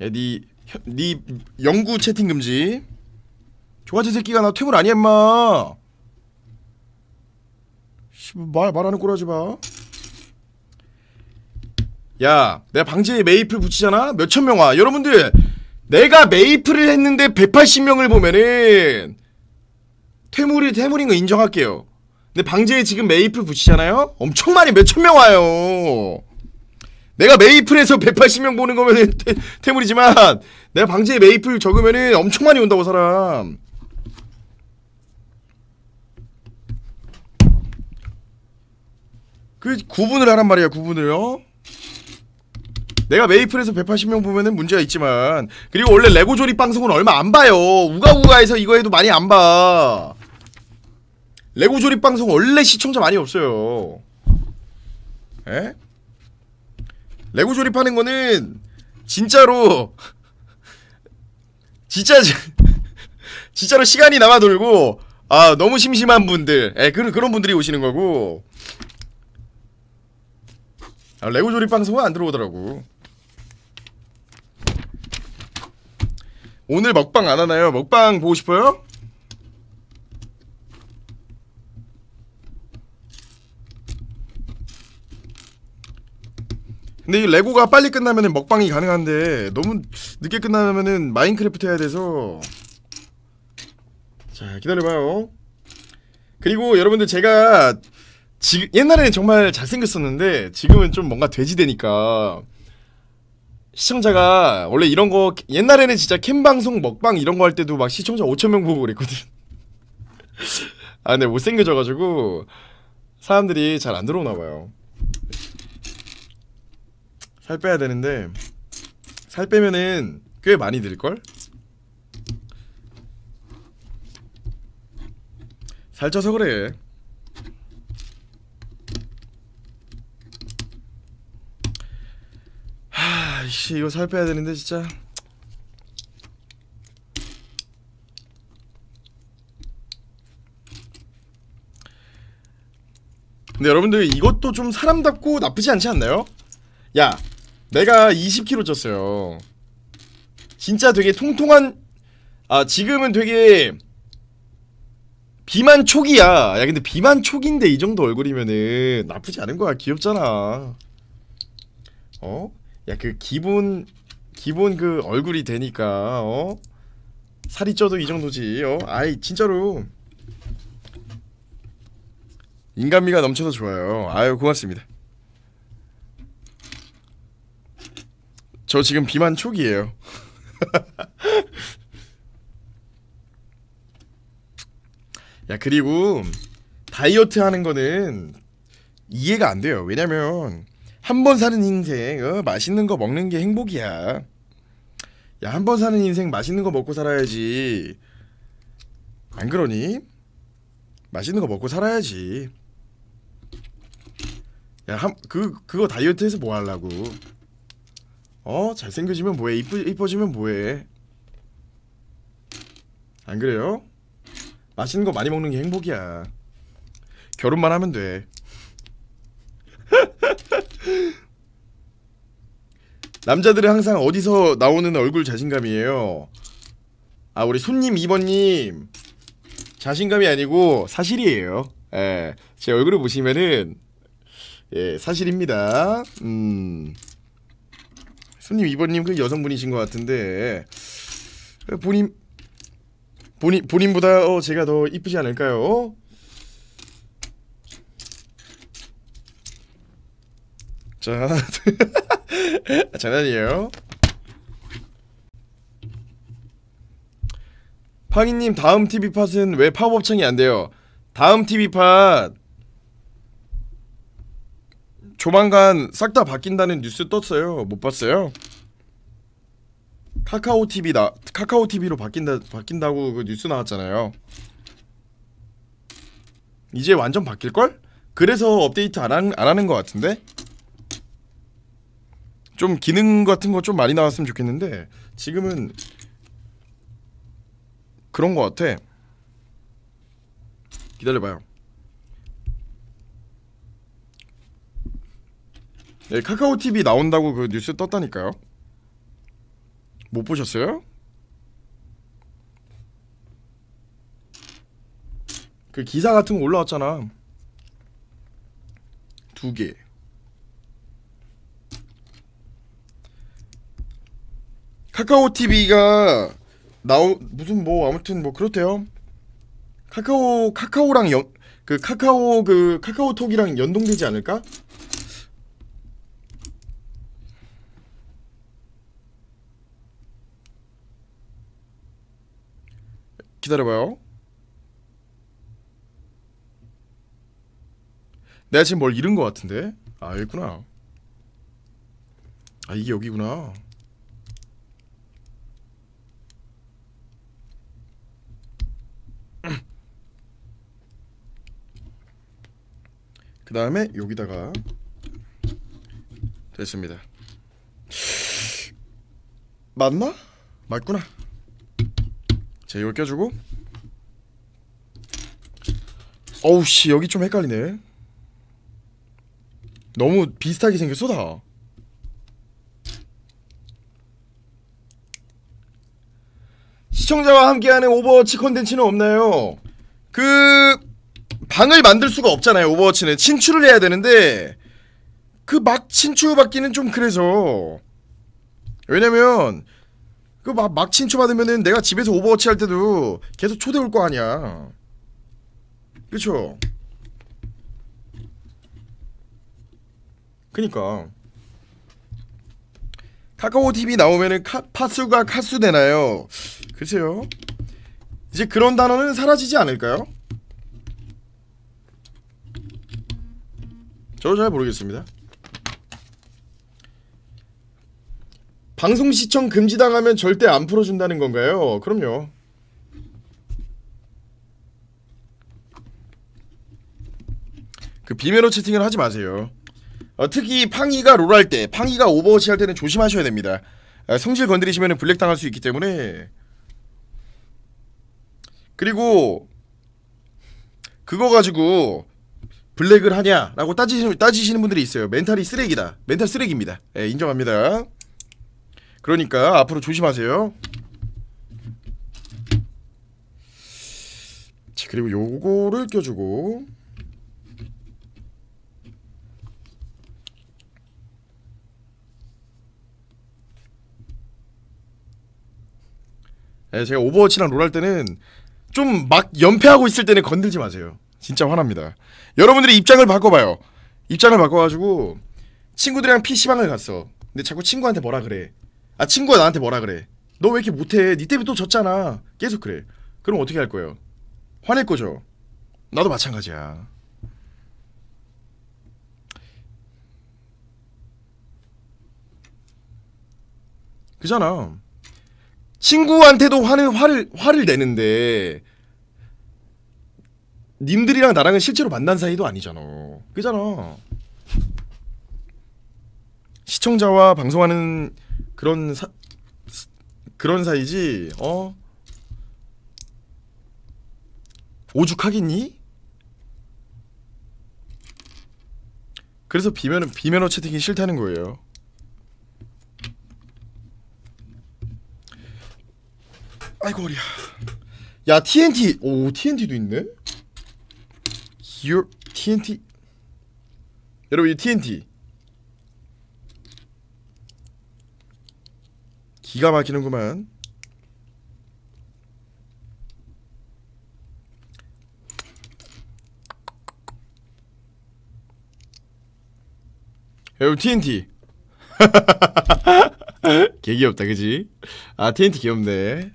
야, 니, 혀- 니 영구 채팅 금지. 조가지 새끼가 나 퇴물 아니야 임마. 말 말하는 꼬라지 봐. 야, 내가 방지에 메이플 붙이잖아? 몇천 명 와. 여러분들, 내가 메이플을 했는데 180명을 보면은 퇴물이 퇴물인 거 인정할게요. 근데 방지에 지금 메이플 붙이잖아요? 엄청 많이 몇천 명 와요. 내가 메이플에서 180명 보는 거면은 퇴, 퇴물이지만 내가 방지에 메이플 적으면은 엄청 많이 온다고 사람. 그 구분을 하란 말이야 구분을요. 내가 메이플에서 180명 보면은 문제가 있지만 그리고 원래 레고 조립 방송은 얼마 안 봐요. 우가우가해서 이거 해도 많이 안 봐. 레고 조립 방송 원래 시청자 많이 없어요. 에? 레고 조립하는 거는 진짜로 진짜 진짜로 시간이 남아 돌고 아 너무 심심한 분들 에 그런 그런 분들이 오시는 거고 아, 레고 조립 방송은 안 들어오더라고. 오늘 먹방 안 하나요? 먹방 보고 싶어요? 근데 이 레고가 빨리 끝나면은 먹방이 가능한데 너무 늦게 끝나면은 마인크래프트 해야 돼서 자 기다려봐요. 그리고 여러분들 제가 지금 옛날에는 정말 잘생겼었는데 지금은 좀 뭔가 돼지 되니까 시청자가 원래 이런 거 옛날에는 진짜 캠 방송 먹방 이런 거 할 때도 막 시청자 5천 명 보고 그랬거든. 아 근데 못생겨져가지고 사람들이 잘 안 들어오나 봐요. 살 빼야 되는데 살 빼면은 꽤 많이 들 걸? 살쪄서 그래. 하, 이씨 이거 살 빼야 되는데 진짜. 근데 여러분들 이것도 좀 사람답고 나쁘지 않지 않나요? 야, 내가 20kg 쪘어요. 진짜 되게 통통한 아 지금은 되게 비만 촉이야. 야 근데 비만 촉인데 이 정도 얼굴이면은 나쁘지 않은 거야. 귀엽잖아. 어? 야 그 기본 기본 그 얼굴이 되니까 어? 살이 쪄도 이 정도지. 어? 아이 진짜로 인간미가 넘쳐서 좋아요. 아유 고맙습니다. 저 지금 비만 촉이에요. 야 그리고 다이어트 하는 거는 이해가 안 돼요. 왜냐면 한 번 사는 인생 어, 맛있는 거 먹는 게 행복이야. 야 한 번 사는 인생 맛있는 거 먹고 살아야지. 안 그러니? 맛있는 거 먹고 살아야지. 야 한 그 그거 다이어트해서 뭐 하려고? 어 잘생겨지면 뭐해 이쁘 이뻐지면 뭐해? 안 그래요? 맛있는 거 많이 먹는 게 행복이야. 결혼만 하면 돼. 남자들은 항상 어디서 나오는 얼굴 자신감이에요. 아 우리 손님 2번님 자신감이 아니고 사실이에요. 예, 제 얼굴을 보시면은 예 사실입니다. 음 손님 2번님 그 여성분이신 것 같은데 본인 본인 본인보다 어 제가 더 이쁘지 않을까요? 자 장난이에요. 팡이님 다음 TV 팟은 왜 팝업 창이 안 돼요? 다음 TV 팟 조만간 싹 다 바뀐다는 뉴스 떴어요. 못 봤어요? 카카오 TV 나 카카오 TV로 바뀐다 바뀐다고 그 뉴스 나왔잖아요. 이제 완전 바뀔 걸? 그래서 업데이트 안, 한, 안 하는 것 같은데? 좀 기능 같은 거 좀 많이 나왔으면 좋겠는데 지금은 그런 것 같아. 기다려봐요. 네, 카카오 TV 나온다고 그 뉴스 떴다니까요. 못 보셨어요? 그 기사 같은 거 올라왔잖아. 두 개. 카카오 TV가 나오 무슨 뭐 아무튼 뭐 그렇대요. 카카오 카카오랑 연 그 카카오 그 카카오톡이랑 연동되지 않을까? 기다려봐요. 내가 지금 뭘 잃은 것 같은데? 아 여기구나. 아 이게 여기구나. 다음에 여기다가 됐습니다. 맞나? 맞구나. 자 이걸 껴주고 어우 씨 여기 좀 헷갈리네 너무 비슷하게 생겼어 다 시청자와 함께하는 오버워치 컨텐츠는 없나요? 그 방을 만들 수가 없잖아요 오버워치는 친추를 해야 되는데 그 막 친추받기는 좀 그래서 왜냐면 그 막 막 친추 받으면은 내가 집에서 오버워치 할 때도 계속 초대 올 거 아니야. 그쵸? 그니까 카카오 TV 나오면은 카, 팟수가 카수 되나요? 글쎄요. 이제 그런 단어는 사라지지 않을까요? 저도 잘 모르겠습니다. 방송 시청 금지당하면 절대 안 풀어준다는 건가요? 그럼요. 그 비매너 채팅을 하지 마세요. 어, 특히 팡이가 롤 할 때, 팡이가 오버워치 할 때는 조심하셔야 됩니다. 아, 성질 건드리시면 블랙 당할 수 있기 때문에. 그리고 그거 가지고 블랙을 하냐라고 따지시는, 따지시는 분들이 있어요. 멘탈이 쓰레기다. 멘탈 쓰레기입니다. 예, 인정합니다. 그러니까 앞으로 조심하세요. 자, 그리고 요거를 껴주고 예, 제가 오버워치랑 롤 할 때는 좀 막 연패하고 있을 때는 건들지 마세요. 진짜 화납니다. 여러분들이 입장을 바꿔봐요. 입장을 바꿔가지고 친구들이랑 PC방을 갔어. 근데 자꾸 친구한테 뭐라 그래. 아 친구가 나한테 뭐라 그래? 너 왜 이렇게 못해? 니 때문에 또 졌잖아. 계속 그래. 그럼 어떻게 할 거예요? 화낼 거죠? 나도 마찬가지야. 그잖아. 친구한테도 화는 화를 화를 내는데 님들이랑 나랑은 실제로 만난 사이도 아니잖아 그잖아 시청자와 방송하는 그런 사 그런 사이지 어 오죽하겠니? 그래서 비면 비면허 채팅이 싫다는 거예요. 아이고 허리야. 야 TNT 오 TNT도 있네. Your TNT 여러분 이 TNT 기가 막히는구만. 여러분 TNT. 개 귀엽다, 그지? 아 TNT 귀엽네.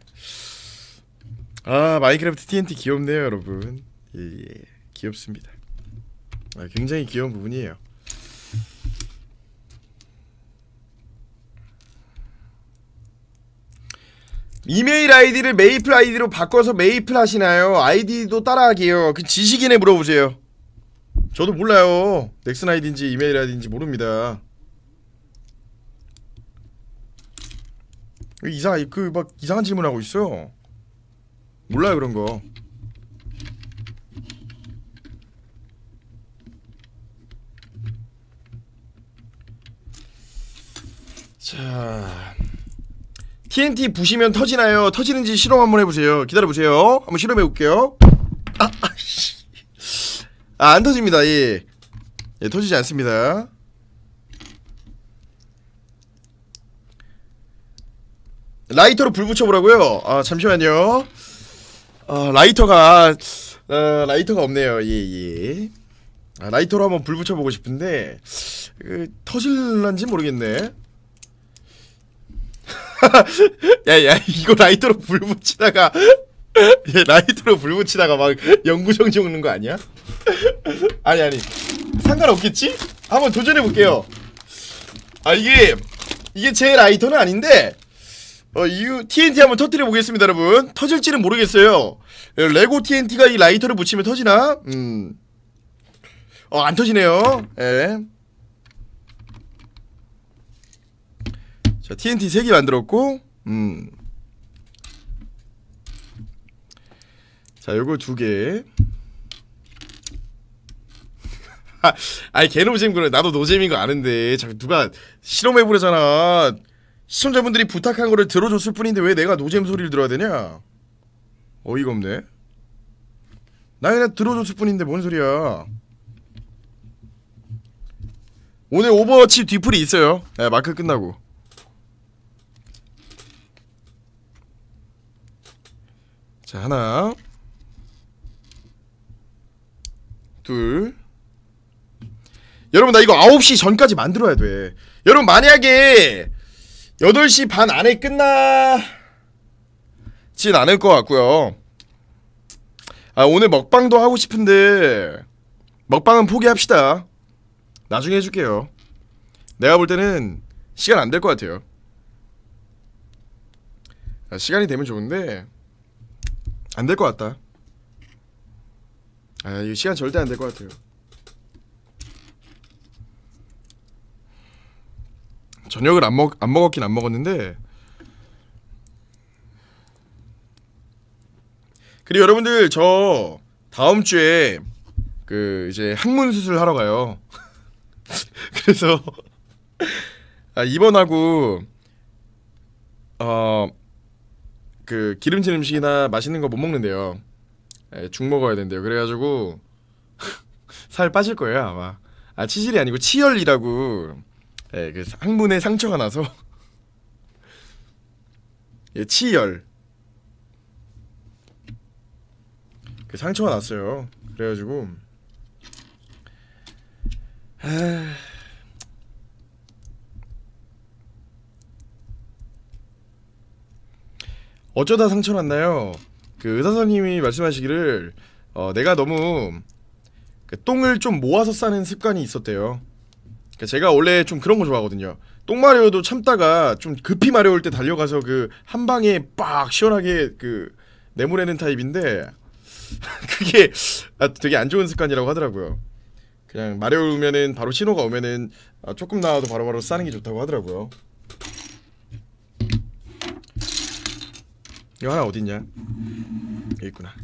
아 마인크래프트 TNT 귀엽네요 여러분 예예 귀엽습니다. 아, 굉장히 귀여운 부분이에요. 이메일 아이디를 메이플 아이디로 바꿔서 메이플 하시나요? 아이디도 따라하기요. 그 지식인에 물어보세요. 저도 몰라요. 넥슨 아이디인지 이메일 아이디인지 모릅니다. 이상 그막 이상한 질문하고 있어 몰라요 그런 거. 자, TNT 부시면 터지나요? 터지는지 실험 한번 해보세요. 기다려보세요. 한번 실험해볼게요. 아, 아, 씨. 아, 안 터집니다. 예. 예, 터지지 않습니다. 라이터로 불 붙여보라고요? 아, 잠시만요. 아, 라이터가 아, 라이터가 없네요. 예, 예. 아, 라이터로 한번 불 붙여 보고 싶은데 그, 터질란지 모르겠네. 야, 야, 이거 라이터로 불 붙이다가 예, 라이터로 불 붙이다가 막 영구정지 오는 거 아니야? 아니 아니 상관없겠지? 한번 도전해 볼게요. 아 이게 이게 제 라이터는 아닌데 어, 이 TNT 한번 터뜨려 보겠습니다, 여러분. 터질지는 모르겠어요. 레고 TNT가 이 라이터를 붙이면 터지나? 음. 어, 안 터지네요. 예. 자, TNT 3개 만들었고, 음. 자, 요거 두 개. 아, 아니, 걔 노잼 그래. 나도 노잼인 거 아는데. 자꾸 누가 실험해 보려잖아. 시청자분들이 부탁한 거를 들어줬을 뿐인데 왜 내가 노잼 소리를 들어야 되냐? 어이가 없네. 나 그냥 들어줬을 뿐인데 뭔 소리야? 오늘 오버워치 뒤풀이 있어요. 네, 마크 끝나고. 자 하나, 둘. 여러분 나 이거 9시 전까지 만들어야 돼. 여러분 만약에 8시 반 안에 끝나진 않을 것 같고요. 아, 오늘 먹방도 하고 싶은데 먹방은 포기합시다. 나중에 해줄게요. 내가 볼 때는 시간 안 될 것 같아요. 아, 시간이 되면 좋은데 안 될 것 같다. 아, 이 시간 절대 안 될 것 같아요. 저녁을 안 먹 안 먹었긴 안 먹었는데 그리고 여러분들 저 다음 주에 그 이제 항문 수술 하러 가요. 그래서 아, 입원하고 어 그 기름진 음식이나 맛있는 거 못 먹는데요. 예, 죽 먹어야 된대요. 그래가지고 살 빠질 거예요 아마. 아 치질이 아니고 치열이라고 예, 그 항문에 상처가 나서 예, 치열 그 상처가 났어요. 그래가지고 하... 어쩌다 상처 났나요? 그 의사 선생님이 말씀하시기를 어, 내가 너무 그 똥을 좀 모아서 싸는 습관이 있었대요. 그러니까 제가 원래 좀 그런 거 좋아하거든요. 똥 마려워도 참다가 좀 급히 마려울 때 달려가서 그 한 방에 빡 시원하게 그 내보내는 타입인데 그게 아, 되게 안 좋은 습관이라고 하더라고요. 그냥 마려우면은 바로 신호가 오면은 아, 조금 나와도 바로바로 싸는 게 좋다고 하더라고요. 이거 하나 어딨냐? 여기 있구나.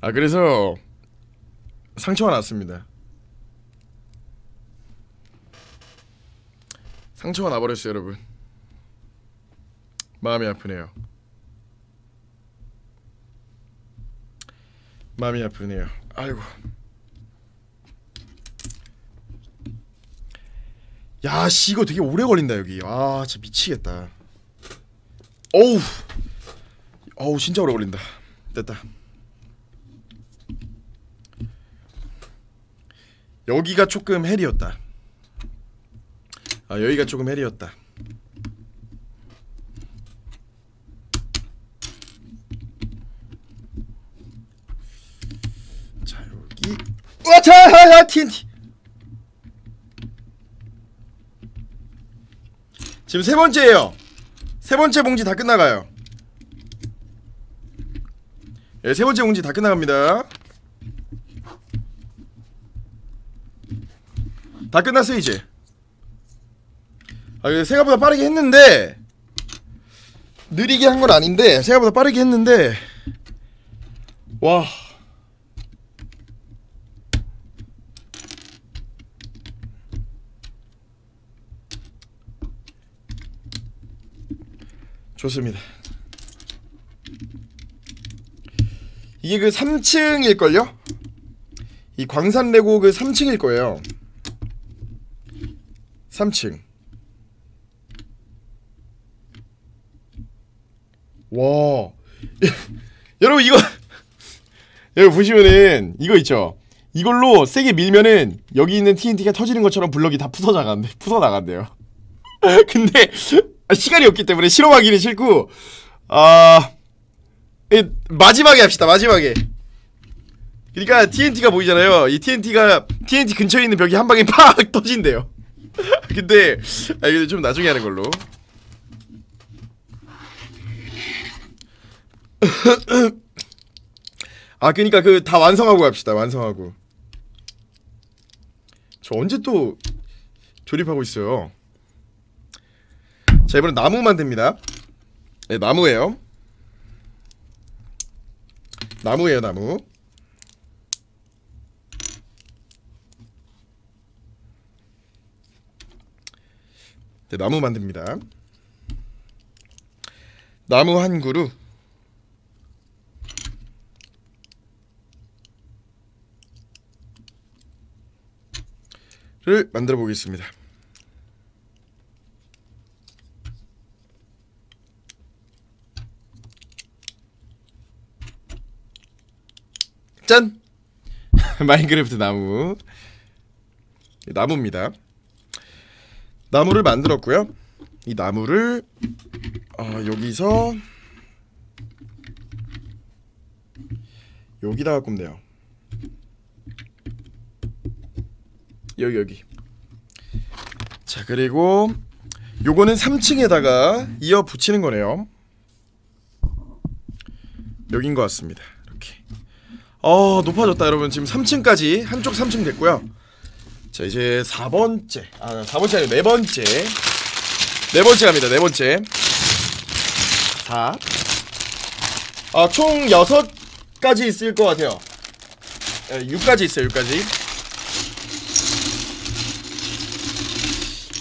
아 그래서 상처가 났습니다. 상처가 나버렸어요, 여러분. 마음이 아프네요. 마음이 아프네요. 아이고. 야, 씨 이거 되게 오래 걸린다 여기. 아, 진짜 미치겠다. 어우. 어우 진짜 오래 걸린다. 됐다. 여기가 조금 헬이었다. 아 여기가 조금 헬이었다. 자 여기. 와차하하 TNT. 지금 세 번째예요. 세 번째 봉지 다 끝나가요. 예, 세 번째 봉지 다 끝나갑니다. 다 끝났어요 이제. 아 생각보다 빠르게 했는데 느리게 한 건 아닌데 생각보다 빠르게 했는데 와 좋습니다. 이게 그 3층일걸요? 이 광산 레고 그 3층일 거예요. 3층. 와. 여러분 이거 여기 보시면은 이거 있죠? 이걸로 세게 밀면은 여기 있는 TNT가 터지는 것처럼 블럭이 다 부서 나간대 부서 나간대요. 근데 시간이 없기 때문에 실험하기는 싫고 아 예, 마지막에 합시다 마지막에. 그러니까 TNT가 보이잖아요. 이 TNT가 TNT 근처에 있는 벽이 한 방에 팍 터진대요. 근데 아 이거 좀 나중에 하는 걸로. 아 그니까 그 다 완성하고 갑시다 완성하고. 저 언제 또 조립하고 있어요 자 이번엔 나무 만듭니다. 네 나무예요. 나무예요 나무. 네 나무 만듭니다. 나무 한 그루. 를 만들어 보겠습니다. 짠! 마인크래프트 나무 나무입니다. 나무를 만들었고요. 이 나무를 어, 여기서 여기다가 꼽네요. 여기 여기 자 그리고 요거는 3층에다가 이어 붙이는 거네요 여긴 것 같습니다 어 높아졌다 여러분. 지금 3층까지 한쪽 3층 됐고요. 자 이제 4번째. 아 4번째 아니고 네 번째. 네 번째 갑니다. 네 번째. 4 아, 총 6가지 있을 것 같아요. 6가지 있어요 6가지.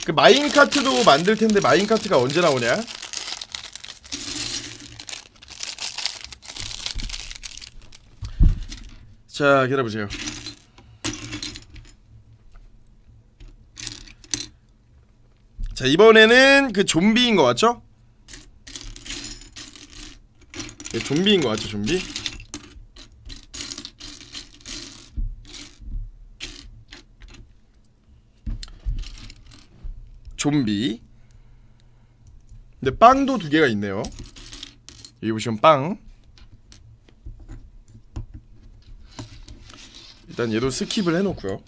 그 마인카트도 만들 텐데 마인카트가 언제 나오냐? 자, 기다려보세요. 자, 이번에는 그 좀비인 거 맞죠? 네, 좀비인 거 맞죠, 좀비? 좀비 근데 빵도 두 개가 있네요 여기 보시면 빵 일단 얘도 스킵을 해놓고요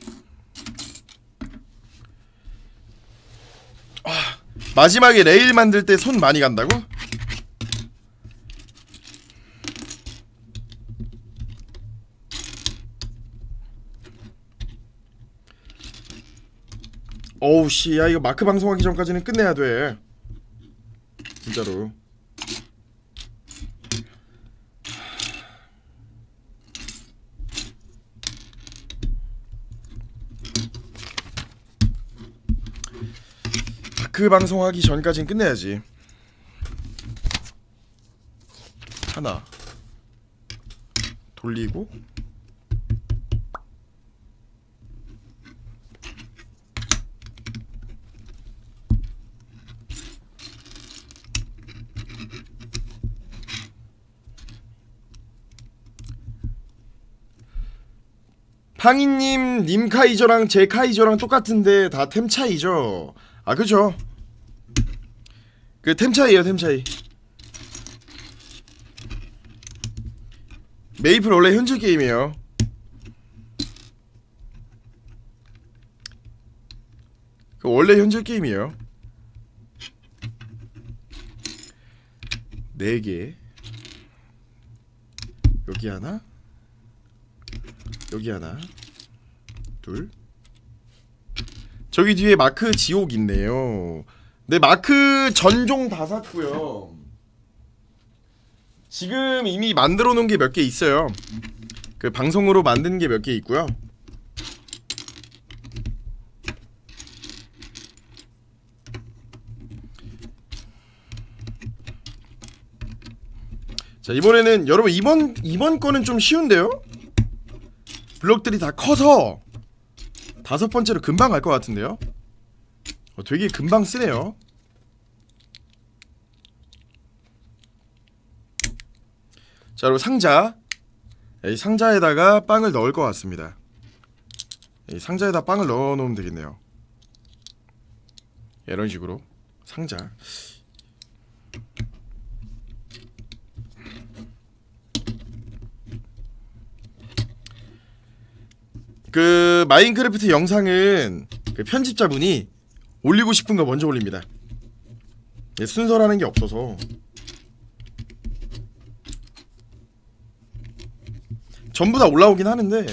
아, 마지막에 레일 만들 때 손 많이 간다고? 어우 씨, 야 이거 마크 방송하기 전까지는 끝내야 돼. 진짜로. 마크 방송하기 전까진 끝내야지. 하나 돌리고 팡이님 님 카이저랑 제 카이저랑 똑같은데 다 템 차이죠. 아 그죠. 그 템차이에요 템차이. 메이플 원래 현질 게임이에요. 그 원래 현질 게임이에요. 4개. 여기 하나. 여기 하나. 둘. 저기 뒤에 마크 지옥 있네요. 네, 마크 전종 다 샀고요. 지금 이미 만들어 놓은 게 몇 개 있어요. 그 방송으로 만든 게 몇 개 있고요. 자 이번에는 여러분 이번 이번 거는 좀 쉬운데요? 블럭들이 다 커서 다섯 번째로 금방 갈 것 같은데요? 어, 되게 금방 쓰네요. 자 그리고 상자 이 상자에다가 빵을 넣을 것 같습니다. 이 상자에다 빵을 넣어 놓으면 되겠네요. 이런 식으로 상자 그 마인크래프트 영상은 그 편집자분이 올리고 싶은 거 먼저 올립니다. 예, 순서라는 게 없어서 전부 다 올라오긴 하는데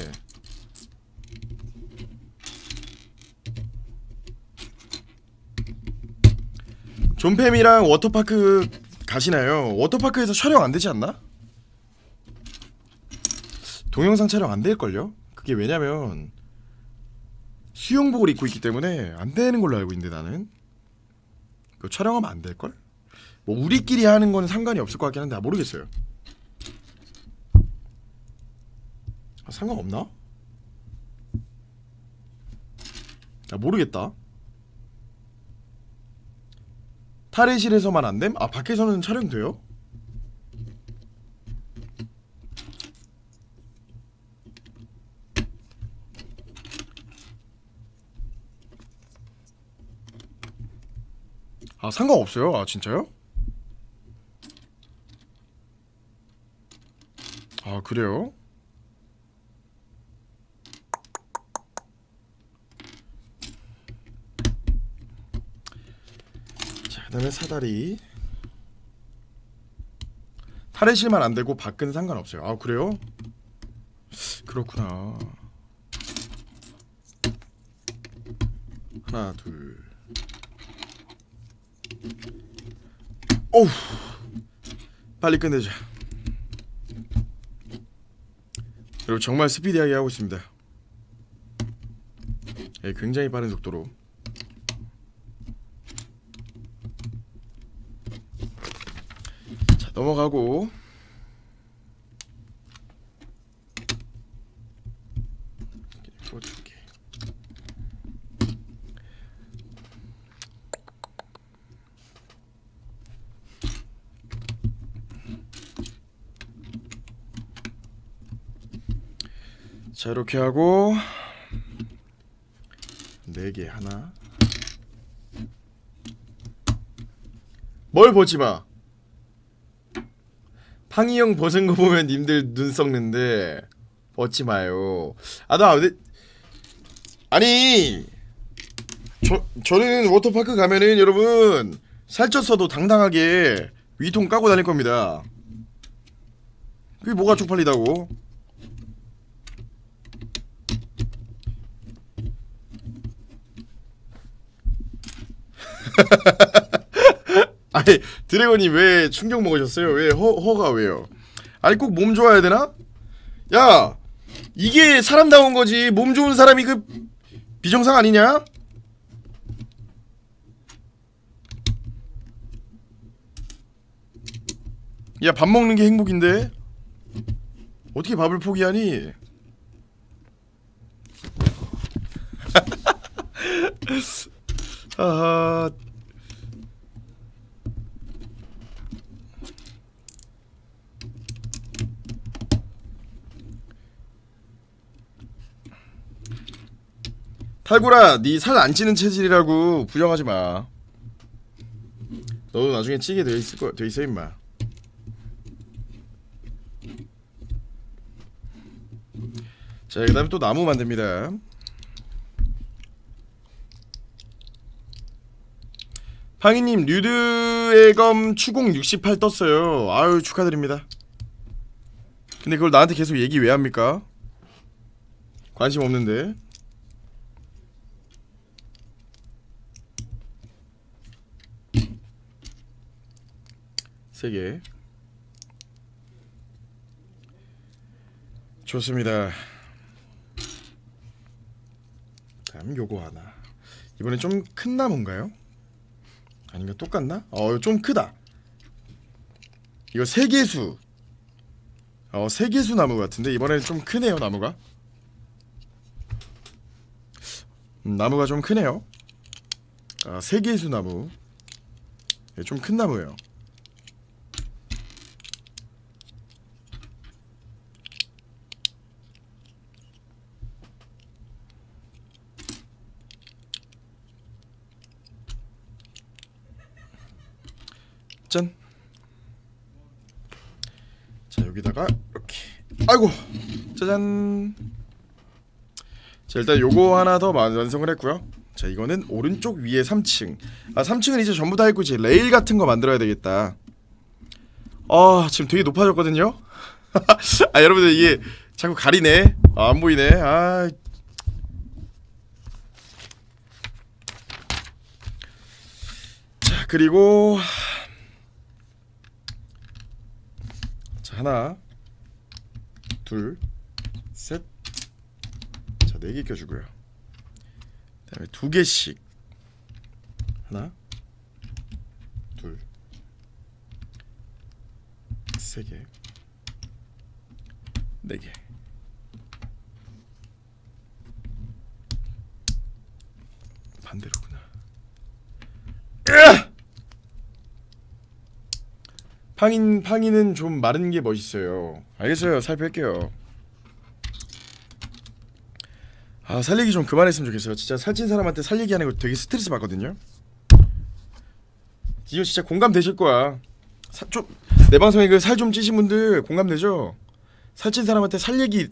존팸이랑 워터파크 가시나요? 워터파크에서 촬영 안 되지 않나? 동영상 촬영 안 될걸요? 그게 왜냐면 수영복을 입고 있기 때문에 안 되는 걸로 알고 있는데 나는 그 촬영하면 안 될걸? 뭐 우리끼리 하는 거는 상관이 없을 것 같긴 한데 아, 모르겠어요 아, 상관없나? 아 모르겠다 탈의실에서만 안 됨? 아 밖에서는 촬영돼요? 아 상관없어요? 아 진짜요? 아 그래요? 자 그다음에 사다리 탈의실만 안 되고 밖은 상관없어요. 아 그래요? 그렇구나. 하나 둘. 어우 빨리 끝내자. 그리고 정말 스피디하게 하고 있습니다. 예, 굉장히 빠른 속도로. 자 넘어가고 이거 두 개. 자 이렇게 하고 네 개 하나. 뭘 보지 마. 팡이 형 벗은 거 보면 님들 눈 썩는데 벗지 마요. 아나 아니 저 저는 워터파크 가면은 여러분 살쪘어도 당당하게 위통 까고 다닐 겁니다. 그게 뭐가 쪽팔리다고 아니 드래곤이 왜 충격 먹으셨어요? 왜 허, 허가 왜요? 아니 꼭 몸 좋아야 되나? 야 이게 사람다운 거지 몸 좋은 사람이 그 비정상 아니냐? 야 밥 먹는 게 행복인데 어떻게 밥을 포기하니? 아하 탈구라 니 살 안 찌는 체질이라고 부정하지 마 너도 나중에 찌게 돼 있을 거, 돼 있어 임마 자 그다음에 또 나무 만듭니다 팡이님 류드의 검 추공 68 떴어요. 아유 축하드립니다. 근데 그걸 나한테 계속 얘기 왜 합니까? 관심 없는데. 세 개. 좋습니다. 다음 요거 하나. 이번엔 좀 큰 나무인가요? 아닌가 똑같나? 어, 좀 크다. 이거 세계수. 어, 세계수 나무 같은데 이번엔 좀 크네요, 나무가. 음, 나무가 좀 크네요. 아, 세계수 나무. 네, 좀큰 나무예요. 짠. 자 여기다가 이렇게. 아이고. 짜잔. 자 일단 요거 하나 더 완- 완성을 했고요. 자 이거는 오른쪽 위에 3층. 아 3층은 이제 전부 다 했고 이제 레일 같은 거 만들어야 되겠다. 아 지금 되게 높아졌거든요. 아 여러분들 이게 자꾸 가리네. 아, 안 보이네. 아. 자 그리고 자 하나 둘셋자 네 개 껴주고요. 그다음에 두 개씩. 하나 둘 세 개 네 개. 반대로구나. 으아! 팡인 팡이는 좀 마른 게 멋있어요. 알겠어요. 살 뺄게요. 아 살리기 좀 그만했으면 좋겠어요. 진짜 살찐 사람한테 살리기 하는 거 되게 스트레스 받거든요. 이거 진짜 공감 되실 거야. 좀내 방송에 그 살 좀 찌신 분들 공감 되죠? 살찐 사람한테 살리기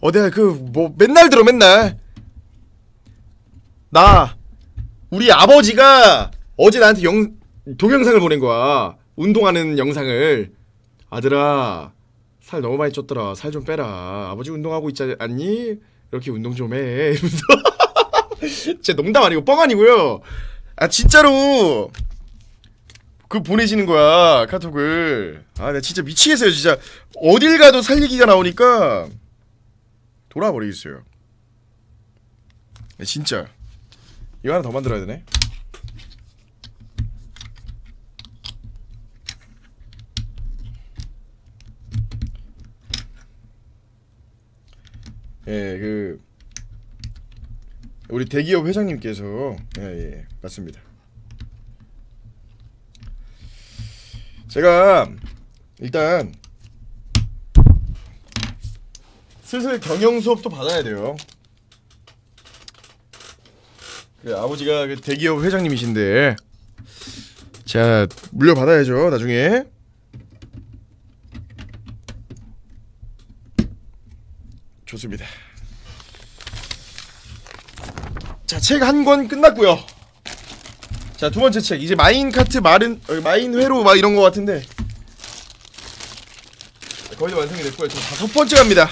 어디야 그 뭐 맨날 들어 맨날 나 우리 아버지가 어제 나한테 영 동영상을 보낸 거야. 운동하는 영상을 아들아 살 너무 많이 쪘더라. 살 좀 빼라. 아버지 운동하고 있지 않니? 이렇게 운동 좀 해. 이러면서. 진짜 농담 아니고 뻥 아니고요. 아 진짜로. 그 보내시는 거야 카톡을. 아 나 진짜 미치겠어요 진짜. 어딜 가도 살리기가 나오니까 돌아버리겠어요. 네, 진짜. 이거 하나 더 만들어야 되네 예, 그 우리 대기업 회장님께서 예, 예, 맞습니다. 제가 일단 슬슬 경영 수업도 받아야 돼요. 그 아버지가 그 대기업 회장님이신데 자 물려 받아야죠 나중에. 좋습니다. 자, 책 한 권 끝났고요. 자, 두 번째 책. 이제 마인카트 마른 어, 마인 회로 막 이런 거 같은데. 거의 다 완성이 됐고요. 저 다섯 번째 갑니다.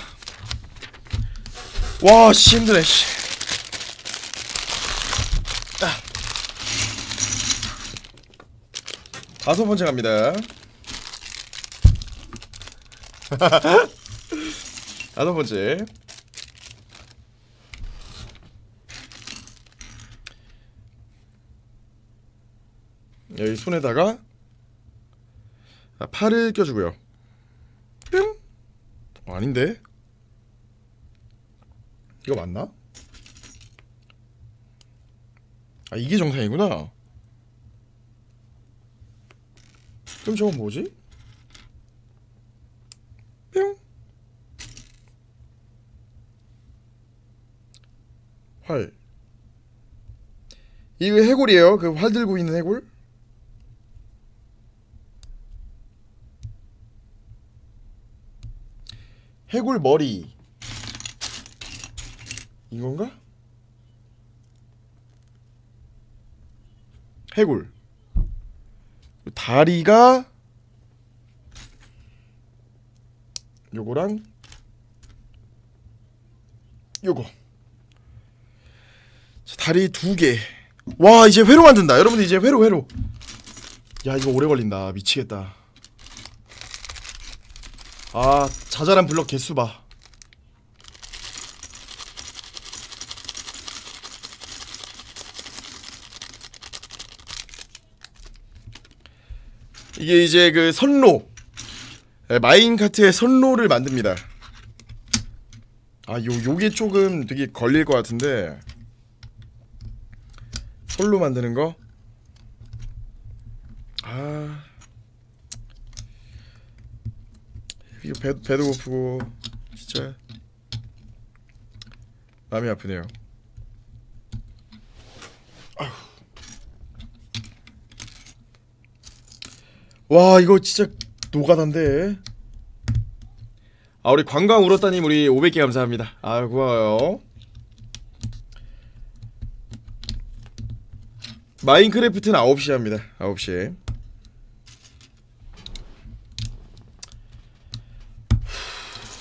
와, 씨 힘드네. 씨. 아. 다섯 번째 갑니다. 번째. 여기 손에다가 아, 팔을 껴주고요. 뿅. 어, 아닌데? 이거 맞나? 아 이게 정상이구나. 그럼 저건 뭐지? 활. 이거 해골이에요. 그 활 들고 있는 해골. 해골 머리. 이건가? 해골. 다리가 요거랑 요거 자, 다리 두개 와 이제 회로 만든다. 여러분들 이제 회로 회로. 야 이거 오래 걸린다. 미치겠다. 아 자잘한 블럭 개수 봐. 이게 이제 그 선로. 예, 마인카트의 선로를 만듭니다. 아 요 요게 조금 되게 걸릴 것 같은데 솔로 만드는 거? 아. 이거 배, 배도 고프고 진짜. 마음이 아프네요. 아휴. 와 이거 진짜 노가다인데. 아 우리 관광 울었다님 우리 500개 감사합니다. 아 고마워요 마인크래프트는 9시에 합니다. 9시에.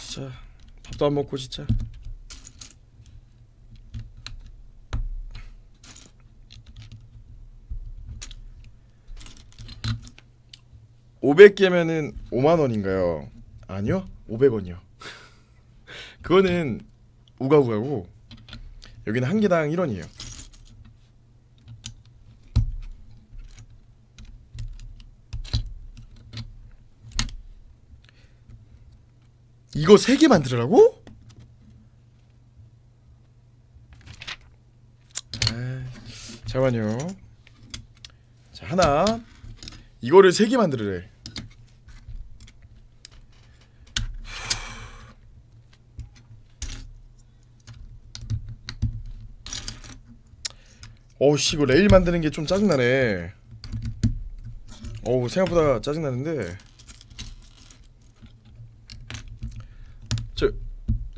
진짜 밥도 안 먹고 진짜. (500개면은) (5만 원인가요) 아니요 (500원이요) 그거는 우가우가고 여기는 한 개당 (1원이에요) 이거 세 개 만들으라고? 아, 잠깐만요. 자 하나 이거를 세 개 만들으래. 어우씨 이거 레일 만드는 게 좀 짜증나네. 어우 생각보다 짜증나는데. 저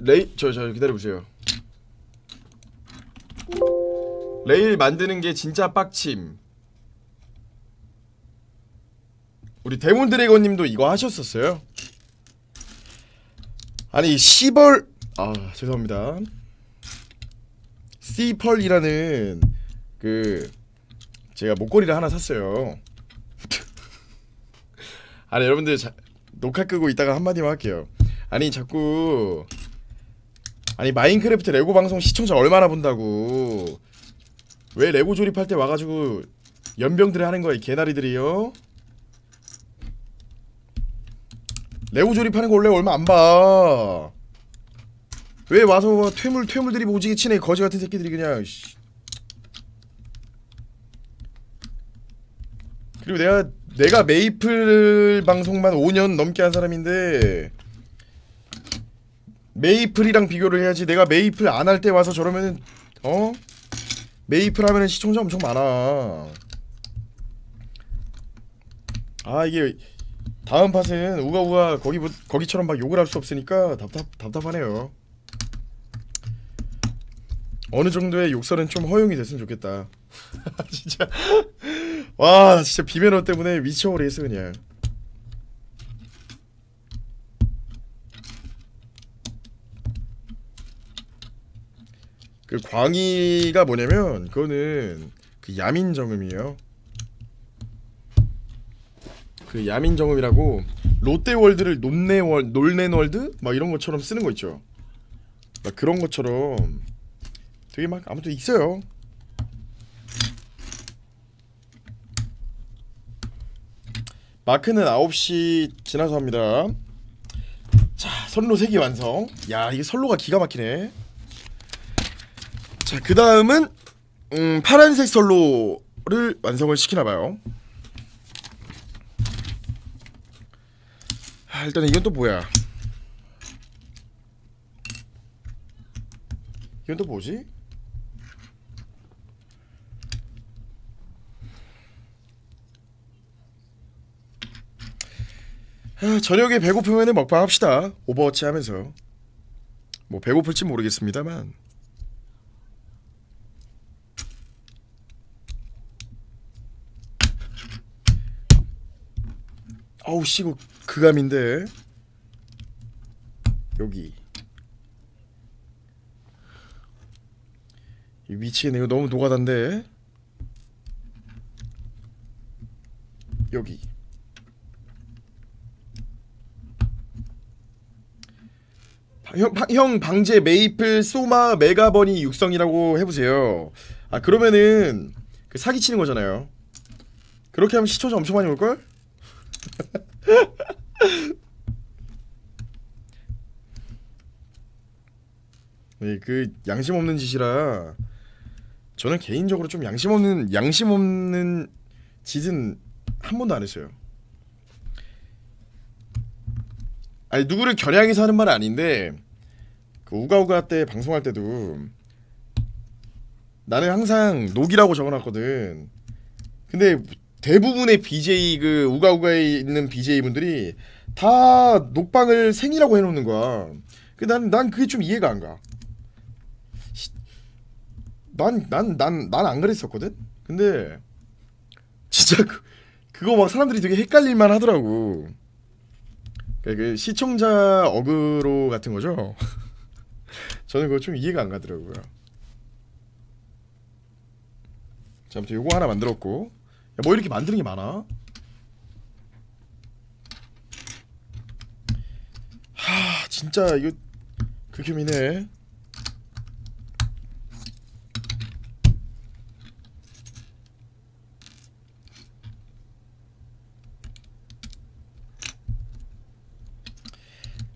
레일 저저 기다려 보세요. 레일 만드는 게 진짜 빡침. 우리 데몬 드래곤 님도 이거 하셨었어요. 아니 시벌 아 죄송합니다. 시펄이라는 그 제가 목걸이를 하나 샀어요. 아니 여러분들 자, 녹화 끄고 이따가 한마디만 할게요. 아니 자꾸 아니 마인크래프트 레고 방송 시청자 얼마나 본다고. 왜 레고 조립할 때 와가지고 염병들을 하는 거야 이 개나리들이요? 레고 조립하는 거 원래 얼마 안봐 왜 와서 퇴물 퇴물들이 오지게 치네 거지 같은 새끼들이 그냥 씨. 그리고 내가 내가 메이플 방송만 5년 넘게 한 사람인데 메이플이랑 비교를 해야지. 내가 메이플 안 할 때 와서 저러면은 어? 메이플 하면은 시청자 엄청 많아. 아 이게 다음 팟은 우가우가 거기 거기처럼 막 욕을 할 수 없으니까 답답 답답하네요. 어느 정도의 욕설은 좀 허용이 됐으면 좋겠다. 진짜. 와 진짜 비매너 때문에 미쳐버리겠어 그냥 그 광희가 뭐냐면 그거는 그 야민 정음이에요. 그 야민 정음이라고 롯데월드를 논네월 놀네월드 막 이런 것처럼 쓰는 거 있죠. 막 그런 것처럼 되게 막 아무튼 있어요. 마크는 9시 지나서 합니다. 자, 선로 3개 완성. 야, 이게 선로가 기가 막히네. 자, 그 다음은 음, 파란색 선로를 완성을 시키나 봐요. 아, 일단 이건 또 뭐야? 이건 또 뭐지? 아, 저녁에 배고프면 먹방 합시다. 오버워치 하면서. 뭐 배고플지 모르겠습니다만. 아우 씨 이거 그감인데. 여기. 이 미치겠네. 이거 너무 노가다인데. 여기. 바- 형, 바- 형 방제 메이플 소마 메가버니 육성이라고 해보세요. 아 그러면은 그 사기치는 거잖아요. 그렇게 하면 시청자 엄청 많이 올걸? 네, 그 양심 없는 짓이라 저는 개인적으로 좀 양심 없는 양심 없는 짓은 한 번도 안 했어요. 아니 누구를 겨냥해서 하는 말은 아닌데 그 우가우가 때 방송할 때도 나는 항상 녹이라고 적어놨거든. 근데 대부분의 BJ 그 우가우가에 있는 BJ 분들이 다 녹방을 생이라고 해놓는 거야. 그난 난 그게 좀 이해가 안 가. 난 난 난 난 안 그랬었거든. 근데 진짜 그, 그거 막 사람들이 되게 헷갈릴만 하더라고. 그러니까 그 시청자 어그로 같은 거죠. 저는 그거 좀 이해가 안 가더라고요. 자, 아무튼 요거 하나 만들었고. 야, 뭐 이렇게 만드는 게 많아? 하, 진짜 이거 극혐이네.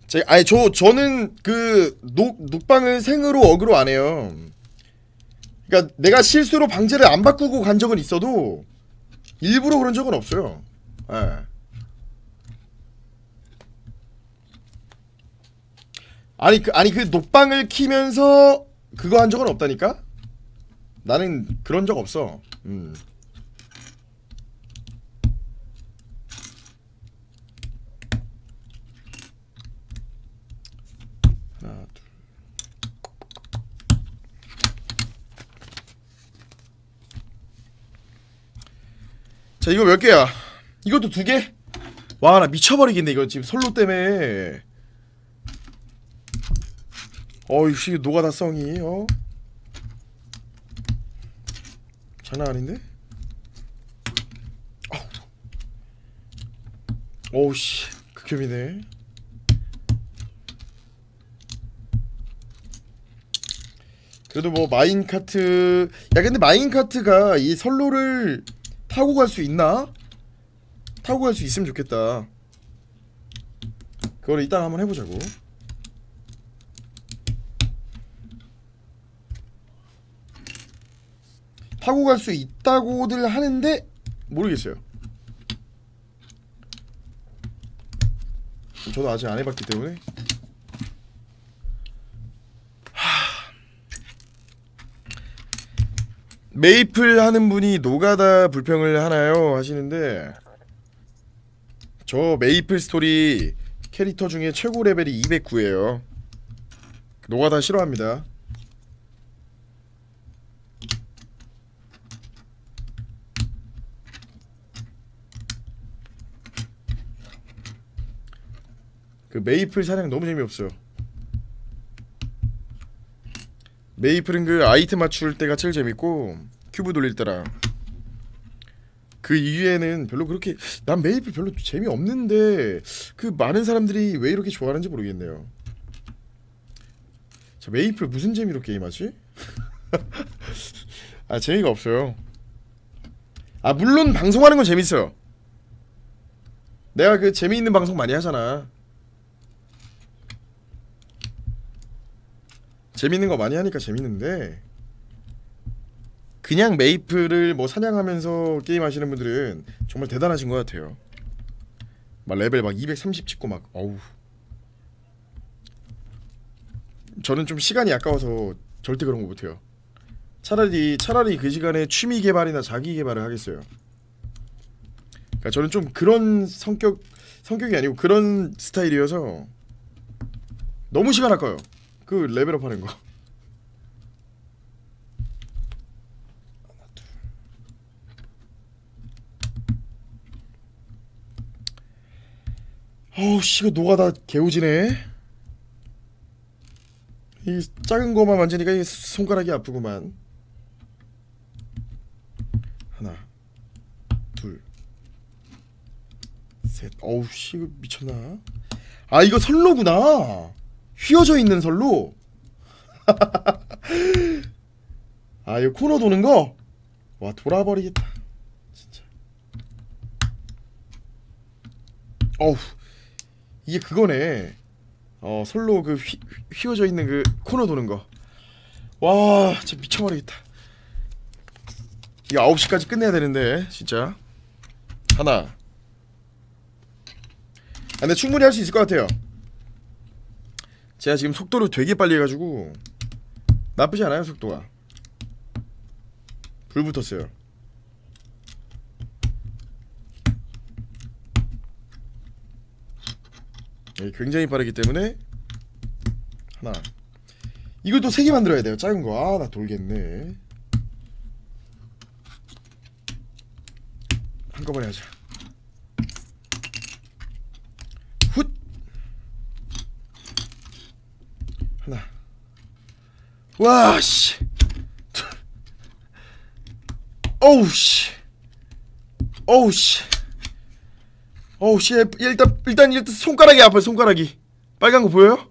제 아니 저 저는 그 녹 녹방을 생으로 어그로 안 해요. 그러니까 내가 실수로 방제를 안 바꾸고 간 적은 있어도 일부러 그런 적은 없어요. 예. 아니 그 아니 그 녹방을 키면서 그거 한 적은 없다니까? 나는 그런 적 없어. 음. 자 이거 몇 개야? 이것도 두 개? 와 나 미쳐버리겠네 이거 지금 솔로 때문에 어이씨 노가다 성이 어 장난 아닌데? 어우. 어우씨 극혐이네 그래도 뭐 마인카트 야 근데 마인카트가 이 선로를 타고 갈 수 있나? 타고 갈 수 있으면 좋겠다. 그걸 이따가 한번 해보자고. 타고 갈 수 있다고들 하는데 모르겠어요. 저도 아직 안 해봤기 때문에 메이플 하는 분이 노가다 불평을 하나요 하시는데 저 메이플 스토리 캐릭터 중에 최고 레벨이 209예요. 노가다 싫어합니다. 그 메이플 사냥 너무 재미없어요. 메이플은 그 아이템 맞출 때가 제일 재밌고 큐브 돌릴 때랑 그 이후에는 별로 그렇게 난 메이플 별로 재미없는데 그 많은 사람들이 왜 이렇게 좋아하는지 모르겠네요. 자 메이플 무슨 재미로 게임하지? 아 재미가 없어요. 아 물론 방송하는 건 재밌어요. 내가 그 재미있는 방송 많이 하잖아. 재밌는 거 많이 하니까 재밌는데 그냥 메이플을 뭐 사냥하면서 게임 하시는 분들은 정말 대단하신 것 같아요. 막 레벨 막 230 찍고 막 어우. 저는 좀 시간이 아까워서 절대 그런 거 못해요. 차라리 차라리 그 시간에 취미 개발이나 자기 개발을 하겠어요. 그러니까 저는 좀 그런 성격 성격이 아니고 그런 스타일이어서 너무 시간 아까워요. 그 레벨업 하는 거. 어우 씨 이거 노가다 개우지네. 이 작은 거만 만지니까 이 손가락이 아프구만. 하나 둘셋. 어우 씨 이거 미쳤나? 아 이거 선로구나 휘어져 있는 선로. 아 이거 코너 도는 거? 와 돌아버리겠다. 진짜. 어우 이게 그거네. 어 솔로 그 휘, 휘어져 있는 그 코너 도는 거 와 진짜 미쳐버리겠다. 이거 9시까지 끝내야 되는데 진짜. 하나. 아 근데 충분히 할 수 있을 것 같아요 제가 지금 속도를 되게 빨리 해가지고 나쁘지 않아요 속도가. 불 붙었어요. 예, 굉장히 빠르기 때문에 하나. 이걸 또세개 만들어야 돼요 작은 거. 아 나 돌겠네. 한꺼번에 하자 훗 하나 와 씨. 어우 씨. 어우 씨. 어우 씨 일단 일단 일단 손가락이 아파요 손가락이. 빨간 거 보여요?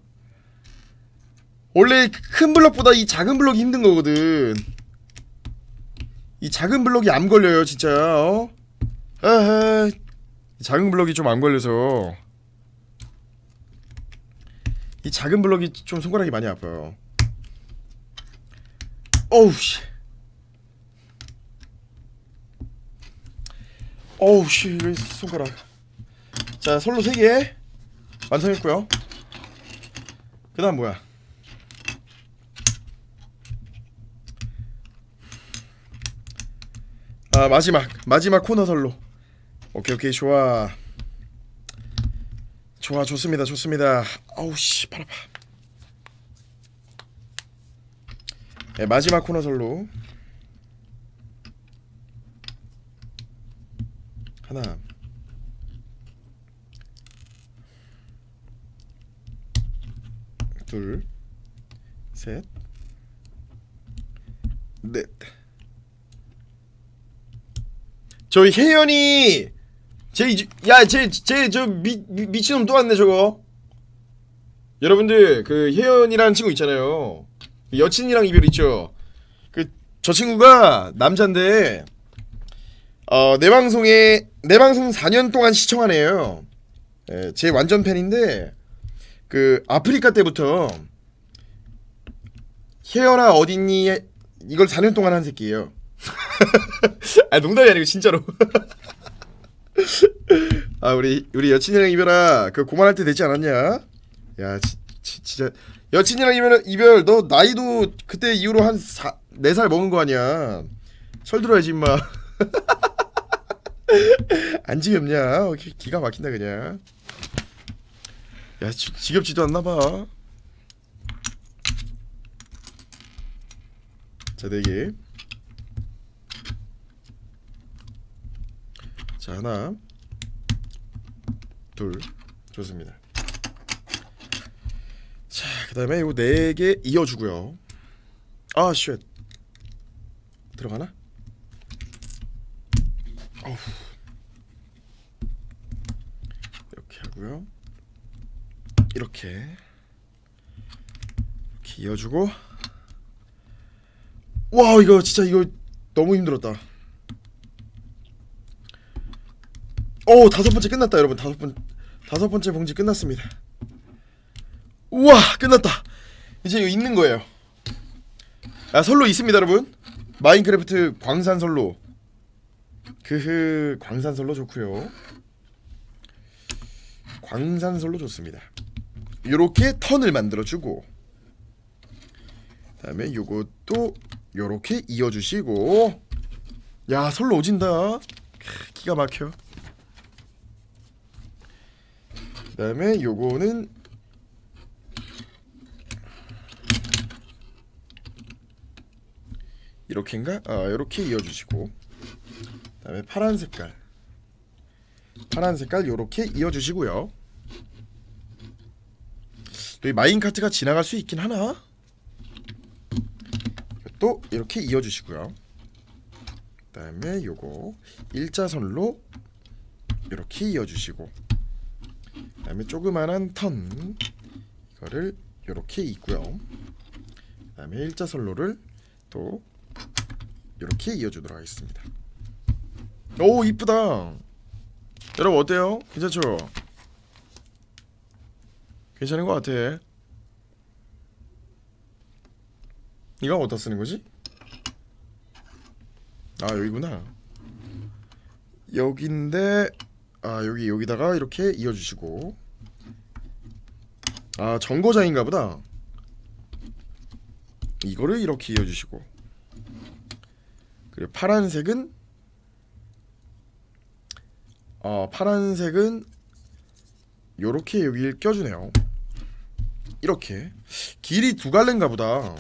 원래 큰 블럭보다 이 작은 블럭이 힘든 거거든. 이 작은 블럭이 암 걸려요 진짜. 어? 에헤 이. 작은 블럭이 좀 암 걸려서. 이 작은 블럭이 좀 손가락이 많이 아파요 어우 씨. 어우 씨 이거 손가락. 자 솔로 3개 완성했고요. 그 다음 뭐야? 아 마지막 마지막 코너 솔로. 오케이 오케이 좋아. 좋아 좋습니다 좋습니다. 아우 씨 팔 아파 네, 마지막 코너 솔로 하나 둘, 셋, 넷. 저희 혜연이 제야제제저 미친놈 또 왔네 저거. 여러분들 그 혜연이라는 친구 있잖아요. 여친이랑 이별 있죠. 그 저 친구가 남잔데 어 내 방송에 내 방송 4년 동안 시청하네요. 예, 제 완전 팬인데 그 아프리카 때부터 혜연아 어딨니 이걸 4년 동안 한 새끼예요. 아 농담이 아니고 진짜로. 아 우리 우리 여친이랑 이별아 그 고만할 때 되지 않았냐? 야 지, 지, 진짜 여친이랑 이별 이별 너 나이도 그때 이후로 한 4, 4살 먹은 거 아니야? 철 들어야지 임마. 안 지겹냐? 어, 기, 기가 막힌다 그냥. 야 지, 지겹지도 않나 봐. 자, 네 개. 자, 하나. 둘. 좋습니다. 자, 그다음에 요거 네개 이어 주고요. 아, shit. 들어가나? 어후. 이렇게 하고요. 이렇게 이렇게 이어주고 와 이거 진짜 이거 너무 힘들었다 오 다섯 번째 끝났다 여러분 다섯 번 다섯 번째 봉지 끝났습니다 우와 끝났다. 이제 이거 있는 거예요. 아 선로 있습니다 여러분. 마인크래프트 광산 선로. 그흐 광산 선로 좋고요. 광산 선로 좋습니다. 요렇게 턴을 만들어주고 그다음에 요것도 요렇게 이어주시고. 야 설로 오진다. 크, 기가 막혀. 그 다음에 요거는 이렇게인가? 아 요렇게 이어주시고 그다음에 파란 색깔 파란 색깔 요렇게 이어주시고요 여기 마인카트가 지나갈 수 있긴 하나? 또 이렇게 이어주시고요. 그다음에 요거 일자선로 이렇게 이어주시고 그다음에 조그만한 턴 이거를 이렇게 있고요. 그다음에 일자선로를 또 이렇게 이어주도록 하겠습니다. 오 이쁘다. 여러분 어때요? 괜찮죠? 괜찮은 것 같아. 이건 어디다 쓰는 거지? 아 여기구나. 여기인데 아 여기 여기다가 이렇게 이어주시고 아 정거장인가 보다. 이거를 이렇게 이어주시고 그리고 파란색은 어 파란색은 요렇게 여기를 껴주네요. 이렇게 길이 두 갈래인가 보다.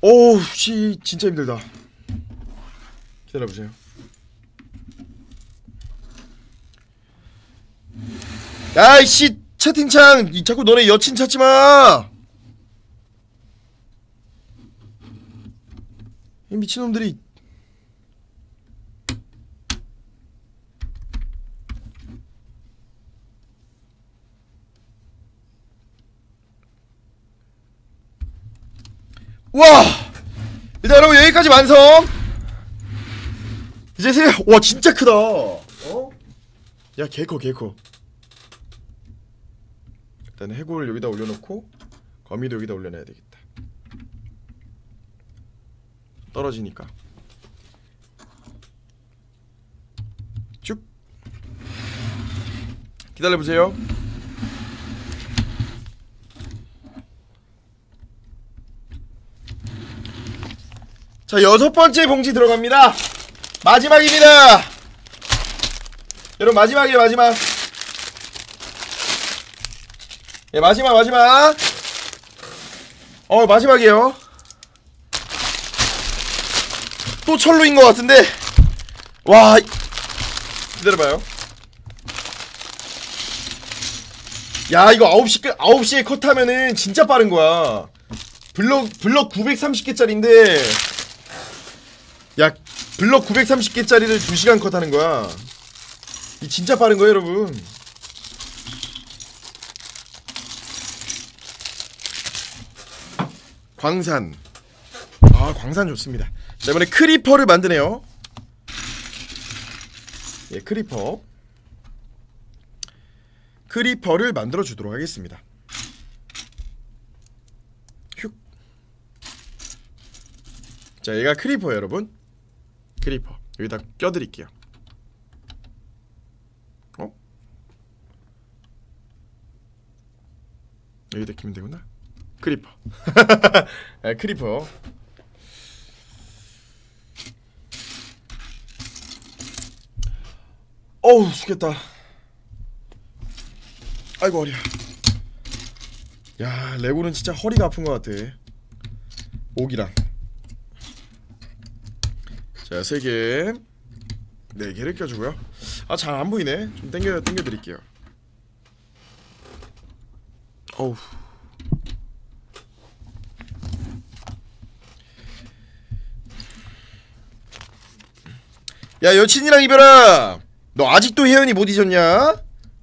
오우 씨 진짜 힘들다. 기다려보세요. 야이씨 채팅창 이 자꾸 너네 여친 찾지 마. 이 미친놈들이. 와! 일단 여러분 여기까지 완성! 이제 세와 진짜 크다! 어? 야 개커 개커. 일단 해골 여기다 올려놓고 거미도 여기다 올려놔야 되겠다 떨어지니까. 쭉. 기다려보세요. 자 여섯 번째 봉지 들어갑니다. 마지막입니다. 여러분 마지막이에요 마지막. 예 마지막 마지막. 어 마지막이에요 또 철로인 것 같은데. 와. 기다려봐요. 야 이거 9시 끝 9시에 컷하면은 진짜 빠른 거야. 블럭 블럭 930개짜리인데. 야 블럭 930개짜리를 2시간 컷하는 거야. 이 진짜 빠른 거예요 여러분. 광산. 아 광산 좋습니다 자 이번에 creeper를 만드네요. 예 creeper. creeper를 만들어 주도록 하겠습니다. 휙. 자 얘가 creeper 여러분. creeper. 여기다 껴드릴게요. 어? 여기다 끼면 되구나. creeper. 아, creeper 어우 죽겠다 아이고 허리야 야 레고는 진짜 허리가 아픈 것 같아 옥이랑 자, 세 개. 네 개를 껴주고요. 아, 잘 안 보이네. 좀 당겨 당겨 드릴게요. 어우. 야, 여친이랑 이별아. 너 아직도 혜연이 못 잊었냐?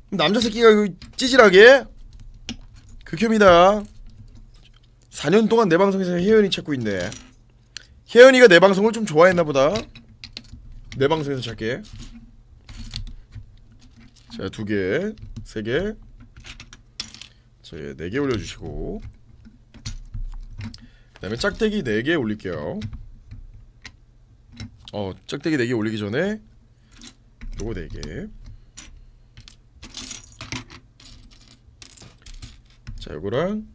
남자 새끼가 그 찌질하게 극혐이다. 4년 동안 내 방송에서 혜연이 찾고 있네. 혜연이가 내 방송을 좀 좋아했나 보다. 내 방송에서 찾게. 자, 두 개, 세 개. 자, 네개 올려주시고. 그 다음에 짝대기 네 개 올릴게요. 어, 짝대기 네 개 올리기 전에 요거 네 개. 자, 요거랑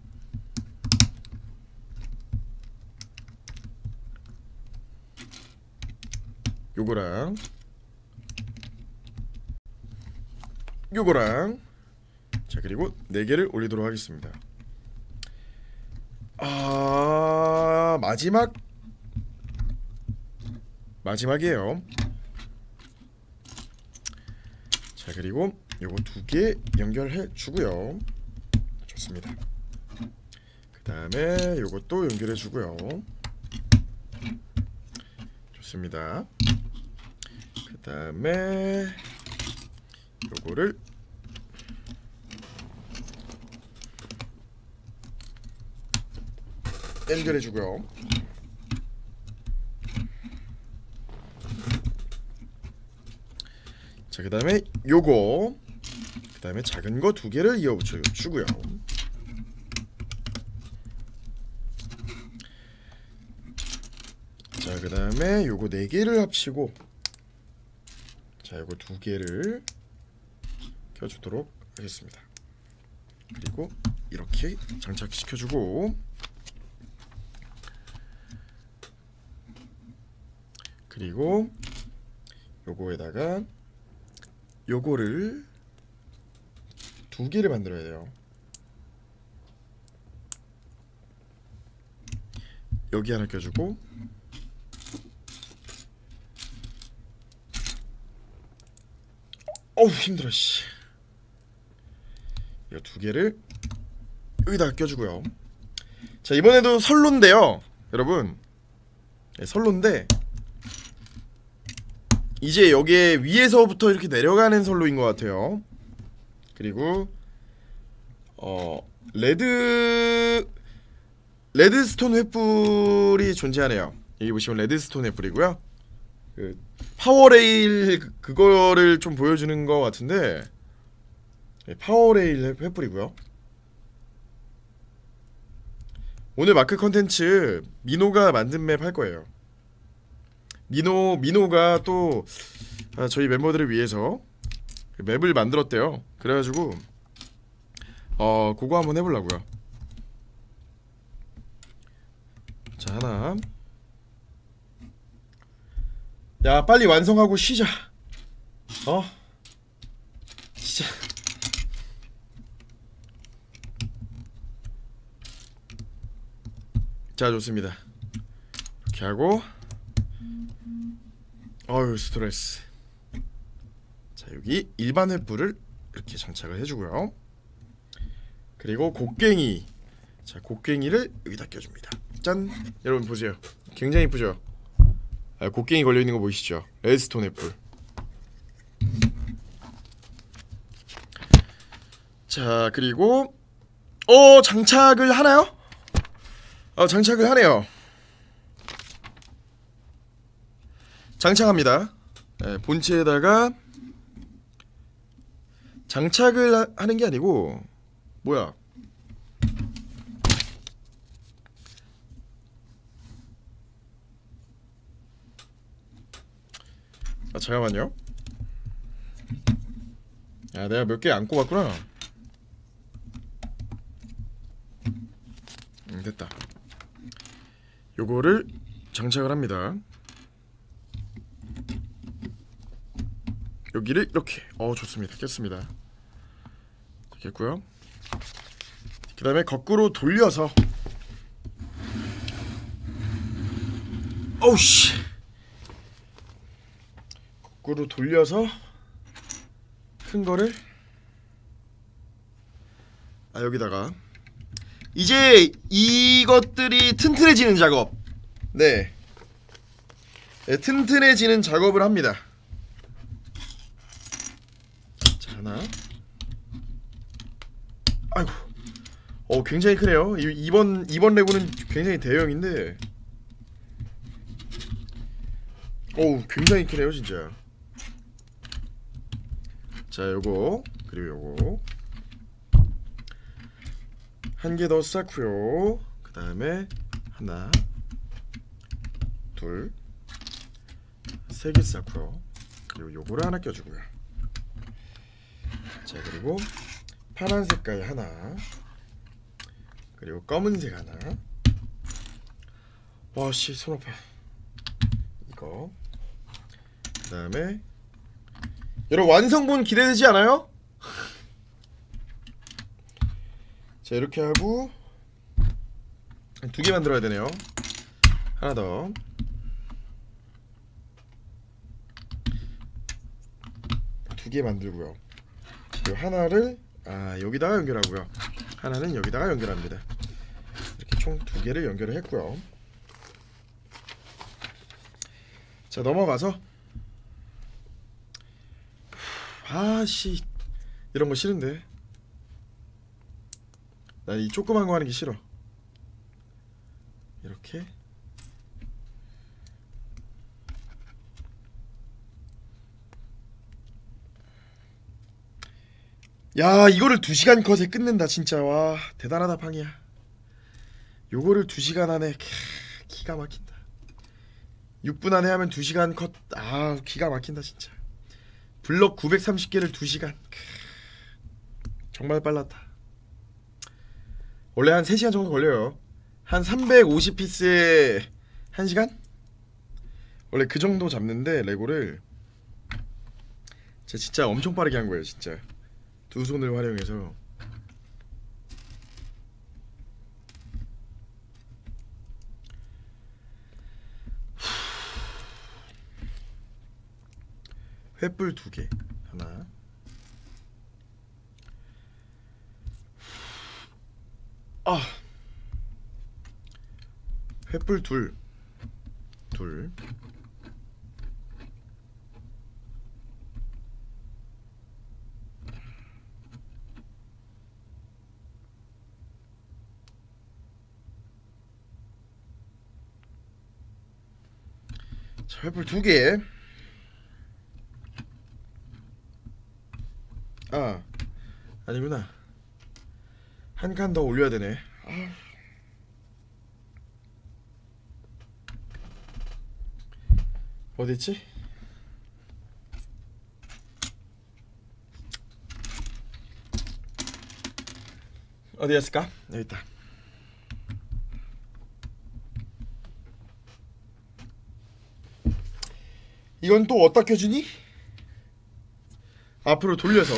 요거랑 요거랑 자 그리고 네 개를 올리도록 하겠습니다. 아 마지막 마지막이에요. 자 자 그리고 요거 두 개 연결해 주고요. 좋습니다. 그 다음에 요것도 연결해 주고요. 좋습니다. 그 다음에 요거를 연결해 주고요. 자, 그 다음에 요거 그 다음에 작은 거 두 개를 이어 붙여 주고요. 자, 그 다음에 요거 네 개를 합치고 자, 요거 두 개를 켜 주도록 하겠습니다. 그리고 이렇게 장착시켜 주고 그리고 요거에다가 요거를 두 개를 만들어야 돼요. 여기 하나 껴주고 어우 힘들어 씨. 이거 두 개를 여기다가 껴주고요. 자 이번에도 선로인데요, 여러분. 네, 선로인데 이제 여기에 위에서부터 이렇게 내려가는 선로인 것 같아요. 그리고 어 red redstone 횃불이 존재하네요. 여기 보시면 redstone 횃불이고요. 그 power rail 그- 그거를 좀 보여주는 것 같은데 네, power rail 횃불이고요. 오늘 마크 컨텐츠 민호가 만든 맵 할 거예요. 민호 민호가 또 아, 저희 멤버들을 위해서 그 맵을 만들었대요. 그래가지고 어 그거 한번 해보려고요. 자 하나. 야 빨리 완성하고 쉬자. 어? 진짜. 자 좋습니다. 이렇게 하고. 어휴 스트레스. 자 여기 일반 횃불을 이렇게 장착을 해주고요. 그리고 곡괭이. 자 곡괭이를 여기다 껴줍니다. 짠! 여러분 보세요. 굉장히 이쁘죠? 아, 곡괭이 걸려있는 거 보이시죠? 레드스톤 횃불. 자 그리고 어 장착을 하나요? 어 장착을 하네요 장착합니다. 네, 본체에다가 장착을 하, 하는 게 아니고 뭐야? 아 잠깐만요. 야 내가 몇 개 안 꼽았구나. 음, 됐다. 요거를 장착을 합니다. 여기를 이렇게. 어 좋습니다. 깼습니다. 됐고요. 그 다음에 거꾸로 돌려서. 어우씨. 거꾸로 돌려서 큰 거를. 아 여기다가. 이제 이것들이 튼튼해지는 작업. 네, 네 튼튼해지는 작업을 합니다 자 하나 아이고 어 굉장히 크네요. 이, 이번 이번 레고는 굉장히 대형인데. 어우 굉장히 크네요 진짜. 자 요거 그리고 요거. 한 개 더 쌓고요. 그 다음에 하나 둘 세 개 쌓고요. 그리고 요거를 하나 껴주고요. 자 그리고 파란 색깔 하나 그리고 검은색 하나 와씨 손 아파 이거 그 다음에 여러분 완성본 기대되지 않아요? 자 이렇게 하고 두 개 만들어야 되네요 하나 더두두개 만들고요. 그 하나를 아 여기다가 연결하고요. 하나는 여기다가 연결합니다. 이렇게 총 두 개를 연결을 했고요. 자 넘어가서. 아씨. 이런 거 싫은데. 나 이 조그만 거 하는 게 싫어. 이렇게 야 이거를 2시간 컷에 끝낸다 진짜. 와 대단하다 팡이야. 요거를 2시간 안에 캬, 기가 막힌다. 6분 안에 하면 2시간 컷아 기가 막힌다 진짜. 블럭 930개를 2시간 정말 빨랐다. 원래 한 3시간 정도 걸려요. 한 350피스에 1시간? 원래 그 정도 잡는데 레고를 진짜 엄청 빠르게 한 거예요 진짜 두 손을 활용해서 횃불 두 개 하나 아 횃불 둘 둘. 자, 횃불 두 개. 아, 아니구나. 한 칸 더 올려야 되네. 아. 어딨지? 어디였을까? 여기 있다. 이건 또 어디다 켜주니? 앞으로 돌려서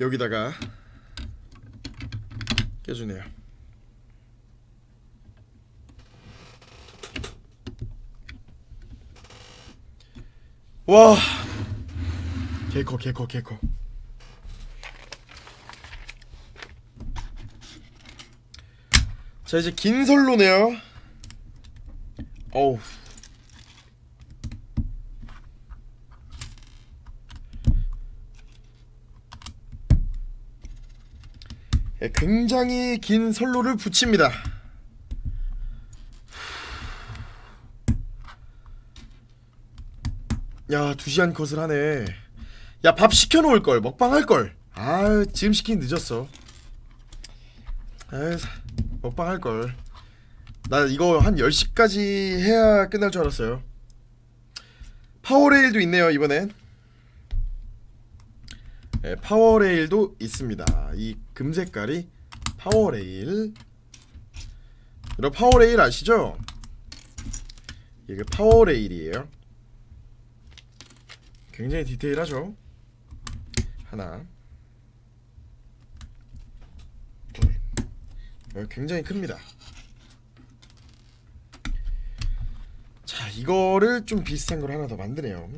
여기다가 껴주네요. 와, 개커 개커 개커. 자 이제 긴 설로네요. 어우. 예, 굉장히 긴 선로를 붙입니다. 야, 두 시간 컷을 하네. 야, 밥 시켜 놓을 걸. 먹방 할 걸. 아, 지금 시킨 늦었어. 아, 먹방 할 걸. 나 이거 한 10시까지 해야 끝날 줄 알았어요. power rail도 있네요, 이번엔. 네, power rail도 있습니다. 이 금색깔이 power rail. 여러분 power rail 아시죠? 이게 파워레일이에요. 굉장히 디테일하죠? 하나, 둘. 어, 굉장히 큽니다. 자, 이거를 좀 비슷한 걸 하나 더 만드네요.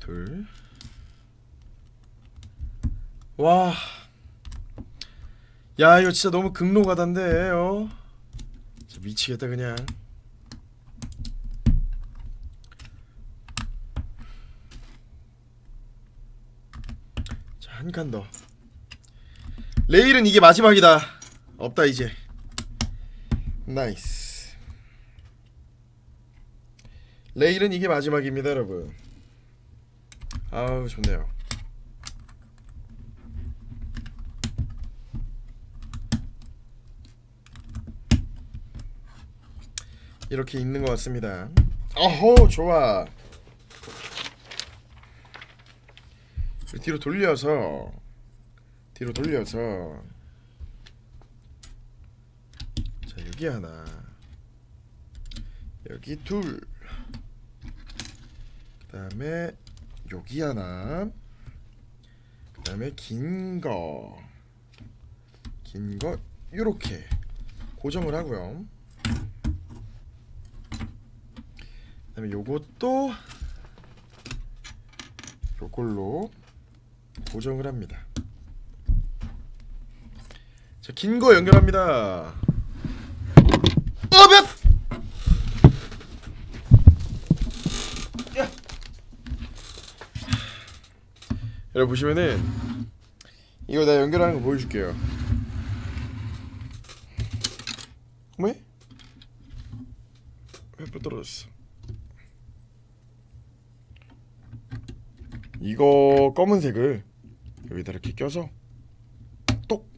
둘. 와. 야, 이거 진짜 너무 극노가다인데, 어? 진짜 미치겠다, 그냥. 한 칸 더. 레일은 이게 마지막이다. 없다, 이제. nice. 레일은 이게 마지막입니다, 여러분. 아우 좋네요. 이렇게 있는 것 같습니다. 어허 좋아. 뒤로 돌려서 뒤로 돌려서 자 여기 하나 여기 둘. 그다음에 여기 하나. 그다음에 긴 거. 긴거 요렇게 고정을 하고요. 그다음에 요것도 요걸로 고정을 합니다. 자, 긴 거 연결합니다. 야! 여러분 보시면은 이거 내가 연결하는 거 보여줄게요. 왜? 왜 떨어졌어? 이거 검은색을 여기다 이렇게 껴서 똑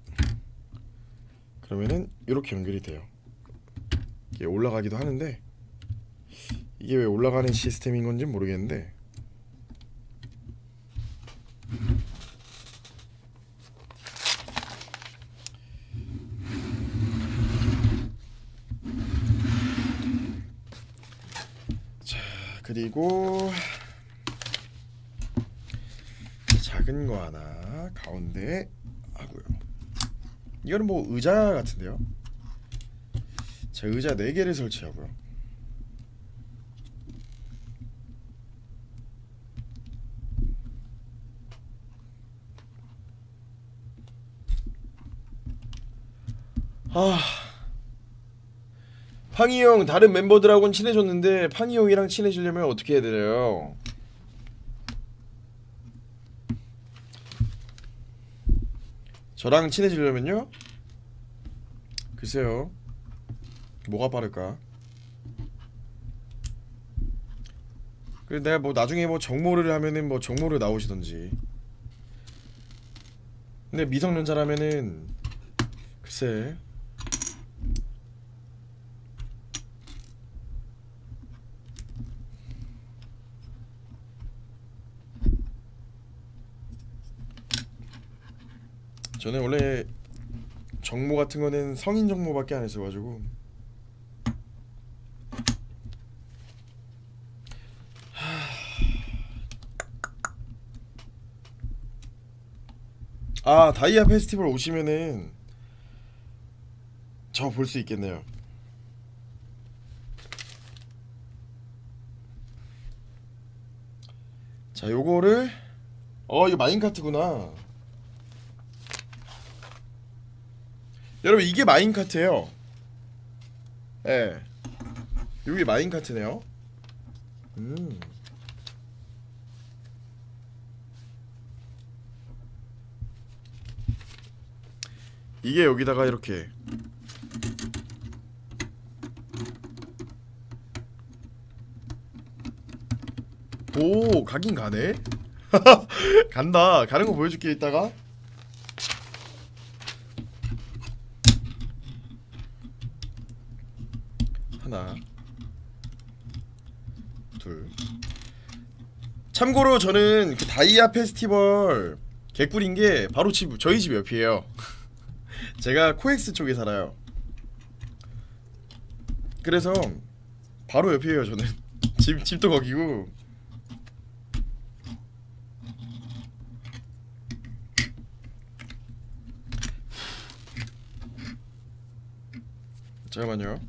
그러면은 이렇게 연결이 돼요. 이게 올라가기도 하는데 이게 왜 올라가는 시스템인 건지 모르겠는데 자 그리고 작은 거 하나 가운데 하고요. 이거는 뭐 의자 같은데요. 자 의자 4개를 설치하고요. 아 팡이 형 다른 멤버들하고는 친해졌는데 팡이 형이랑 친해지려면 어떻게 해야 되나요? 저랑 친해지려면요? 글쎄요. 뭐가 빠를까? 그 내가 뭐 나중에 뭐 정모를 하면은 뭐 정모를 나오시던지. 근데 미성년자라면은 글쎄. 저는 원래 정모 같은 거는 성인 정모밖에 안 했어가지고 아 다이아 페스티벌 오시면은 저 볼 수 있겠네요. 자 요거를 어 이거 마인카트구나. 여러분 이게 마인카트예요. 예. 여기 마인카트네요. 음. 이게 여기다가 이렇게 오 가긴 가네 간다 가는 거 보여줄게 이따가 하나 둘 참고로 저는 그 다이아 페스티벌 개꿀인 게 바로 집 저희 집 옆이에요 제가 코엑스 쪽에 살아요. 그래서 바로 옆이에요 저는. 집, 집도 거기고. 잠깐만요.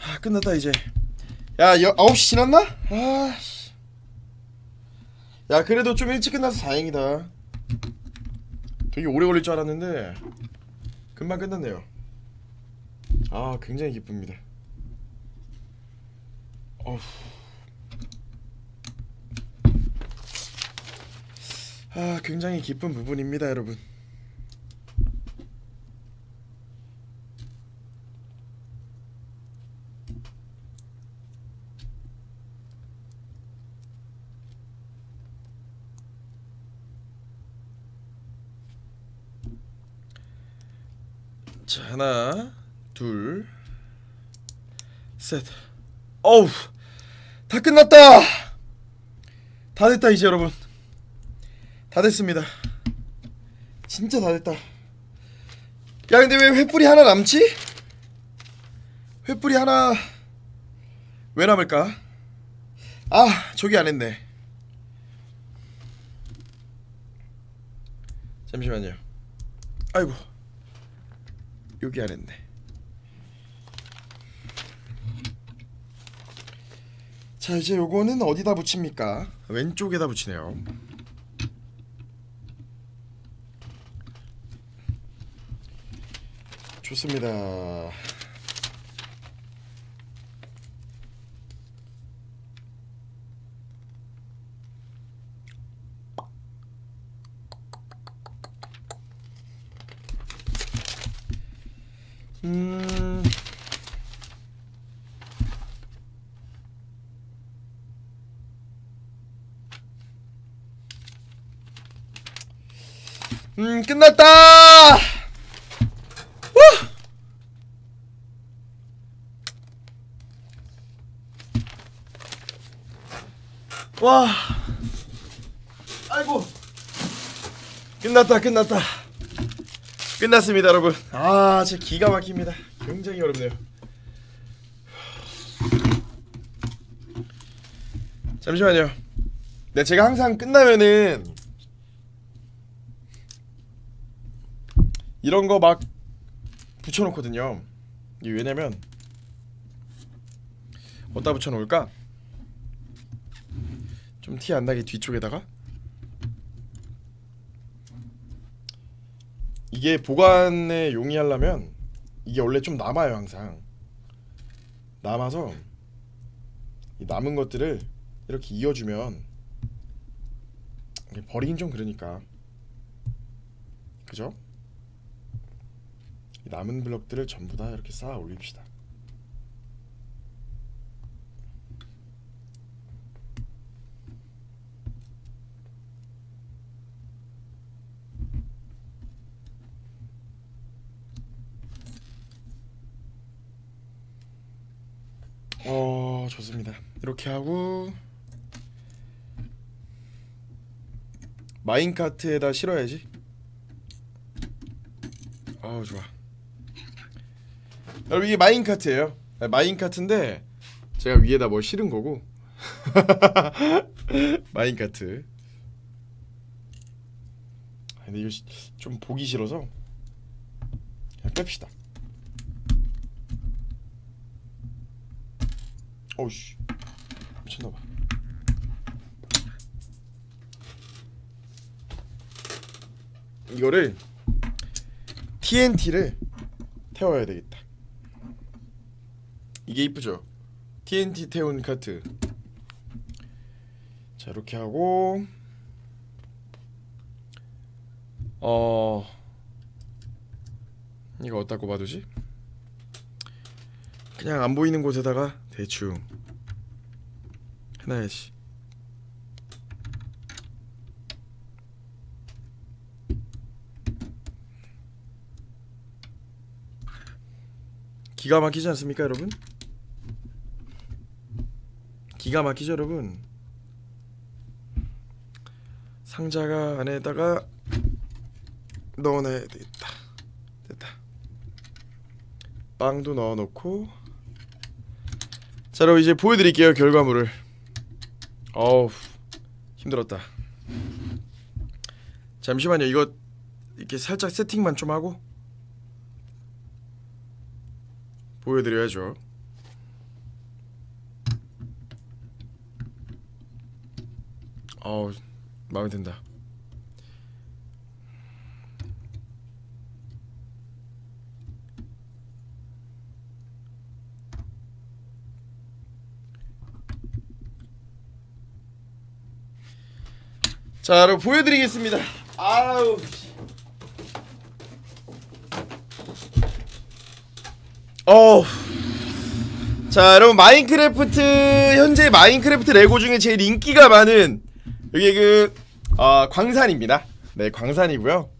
아 끝났다 이제 야 여, 9시 지났나? 아 씨. 야 그래도 좀 일찍 끝나서 다행이다. 되게 오래 걸릴 줄 알았는데 금방 끝났네요. 아 굉장히 기쁩니다. 어후. 아 굉장히 기쁜 부분입니다 여러분 자 하나 둘셋 어우 다 끝났다 다 됐다 이제 여러분 다 됐습니다 진짜 다 됐다 야 근데 왜 횃불이 하나 남지? 횃불이 하나 왜 남을까? 아 저기 안 했네. 잠시만요. 아이고 여기 안 했네. 자 이제 요거는 어디다 붙입니까? 왼쪽에다 붙이네요. 좋습니다. 음. 음, 끝났다! 후! 와. 아이고. 끝났다, 끝났다. 끝났습니다, 여러분. 아, 진짜 기가 막힙니다. 굉장히 어렵네요. 잠시만요. 네, 제가 항상 끝나면은 이런 거 막 붙여놓거든요. 이게 왜냐면 어디다 붙여놓을까? 좀 티 안 나게 뒤쪽에다가 이게 보관에 용이하려면 이게 원래 좀 남아요 항상. 남아서 이 남은 것들을 이렇게 이어주면 버리긴 좀 그러니까. 그죠? 이 남은 블럭들을 전부 다 이렇게 쌓아 올립시다 어 좋습니다. 이렇게 하고 마인카트에다 실어야지. 아우 좋아. 여러분 이게 마인카트예요. 네, 마인카트인데 제가 위에다 뭘 실은 거고. 마인카트. 아, 근데 이거 시- 좀 보기 싫어서 그냥 뺍시다 어우씨 미쳤나봐. 이거를 TNT를 태워야 되겠다. 이게 이쁘죠? TNT 태운 카트. 자 이렇게 하고 어 이거 어디다 꼽아두지? 그냥 안 보이는 곳에다가 대충 해놔야지 기가 막히지 않습니까 여러분? 기가 막히죠 여러분? 상자가 안에다가 넣어놔야 되겠다 됐다 빵도 넣어놓고 자 그럼 이제 보여드릴게요 결과물을. 어우 힘들었다. 잠시만요 이거 이렇게 살짝 세팅만 좀 하고 보여드려야죠. 어우 마음에 든다 자, 여러분 보여드리겠습니다. 아우. 씨. 어우. 자, 여러분 마인크래프트 현재 마인크래프트 레고 중에 제일 인기가 많은 여기 그 어, 광산입니다. 네, 광산이고요.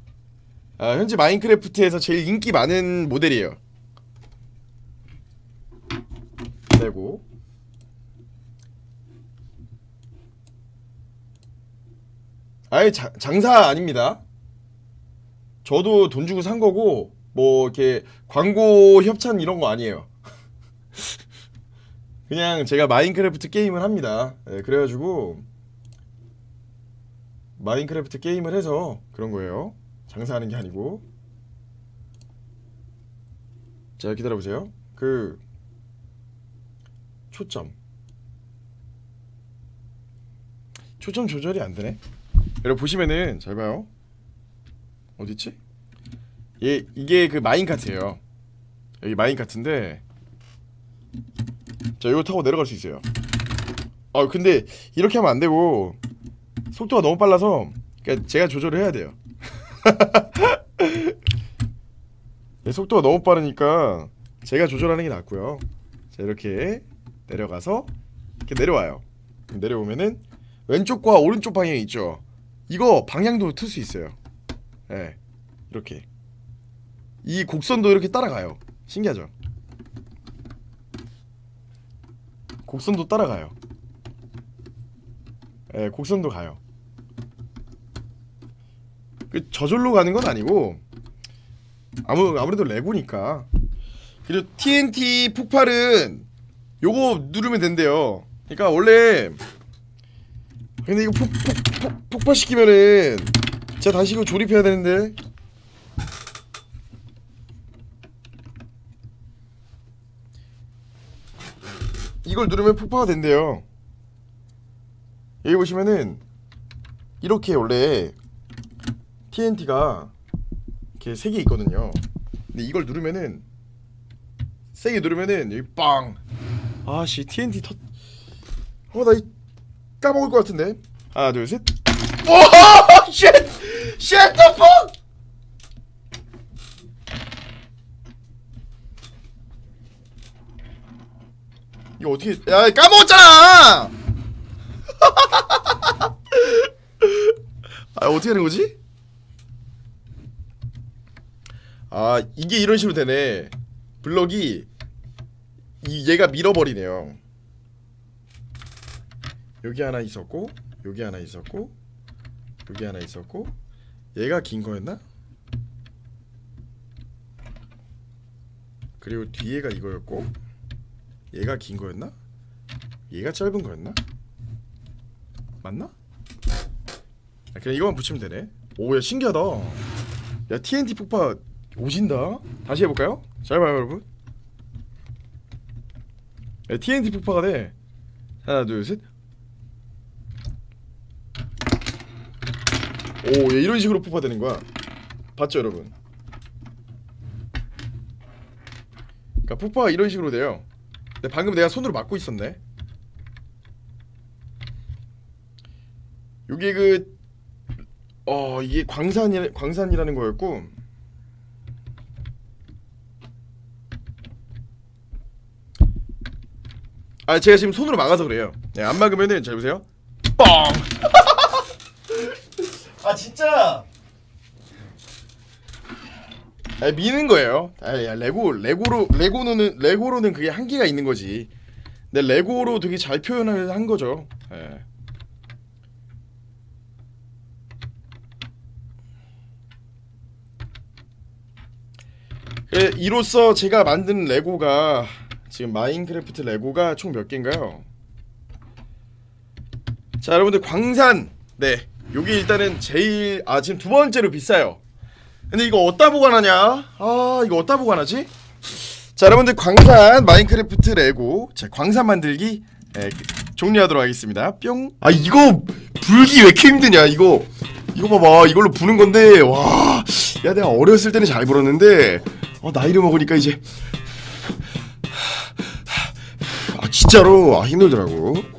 아, 현재 마인크래프트에서 제일 인기 많은 모델이에요. 레고. 아예 자, 장사 아닙니다. 저도 돈 주고 산 거고 뭐 이렇게 광고 협찬 이런 거 아니에요. 그냥 제가 마인크래프트 게임을 합니다. 예, 그래가지고 마인크래프트 게임을 해서 그런 거예요. 장사하는 게 아니고. 자 기다려 보세요. 그 초점 초점 조절이 안 되네. 여러분 보시면은 잘 봐요. 어디 있지? 얘 이게 그 마인카트예요. 여기 마인카트인데 자 이거 타고 내려갈 수 있어요. 아 근데 이렇게 하면 안 되고 속도가 너무 빨라서 그러니까 제가 조절을 해야 돼요. 네, 속도가 너무 빠르니까 제가 조절하는 게 낫고요. 자 이렇게 내려가서 이렇게 내려와요. 내려오면은 왼쪽과 오른쪽 방향이 있죠. 이거 방향도 틀 수 있어요. 예, 네, 이렇게 이 곡선도 이렇게 따라가요. 신기하죠? 곡선도 따라가요. 예, 곡선도 가요. 그 저절로 가는 건 아니고 아무 아무래도 레고니까. 그리고 TNT 폭발은 요거 누르면 된대요. 그러니까 원래 근데 이거 폭, 폭, 폭, 폭발시키면은 제가 다시 이거 조립해야 되는데 이걸 누르면 폭파가 된대요. 여기 보시면은 이렇게 원래 TNT가 이렇게 세 개 있거든요. 근데 이걸 누르면은 세게 누르면은 여기 빵. 아씨 TNT 터. 어나 이 까먹을 것 같은데. 하나 둘 셋. 더 펑! 이거 어떻게 야 까먹었잖아. 아 어떻게 하는 거지? 아 이게 이런 식으로 되네. 블럭이 이 얘가 밀어버리네요. 여기 하나 있었고 여기 하나 있었고 여기 하나 있었고 얘가 긴 거였나? 그리고 뒤에가 이거였고 얘가 긴 거였나? 얘가 짧은 거였나? 맞나? 아, 그냥 이거만 붙이면 되네. 오야 신기하다. 야 TNT 폭파 오진다. 다시 해볼까요? 잘 봐요 여러분. 야, TNT 폭파가 돼. 하나 둘 셋. 오, 얘 이런 식으로 폭파되는 거야. 봤죠, 여러분? 그러니까 폭파가 이런 식으로 돼요. 근데 방금 내가 손으로 막고 있었네. 요게 그 어, 이게 광산이 광산이라는 거였고 아, 제가 지금 손으로 막아서 그래요. 네, 안 막으면은 잘 보세요. 뻥. 아 진짜 아, 미는 거예요. 아, 야, 레고 레고로 레고는 레고로는 그게 한계가 있는 거지. 근데 레고로 되게 잘 표현을 한 거죠. 예. 그래, 이로써 제가 만든 레고가 지금 마인크래프트 레고가 총 몇 개인가요? 자, 여러분들 광산 네 요게 일단은 제일 아 지금 두 번째로 비싸요. 근데 이거 어디다 보관하냐? 아 이거 어디다 보관하지? 자 여러분들 광산 마인크래프트 레고 자 광산 만들기 예, 종료하도록 하겠습니다. 뿅. 아 이거 불기 왜 이렇게 힘드냐 이거 이거 봐봐 이걸로 부는 건데 와. 야 내가 어렸을 때는 잘 불었는데 어, 나이를 먹으니까 이제 아 진짜로 아 힘들더라고.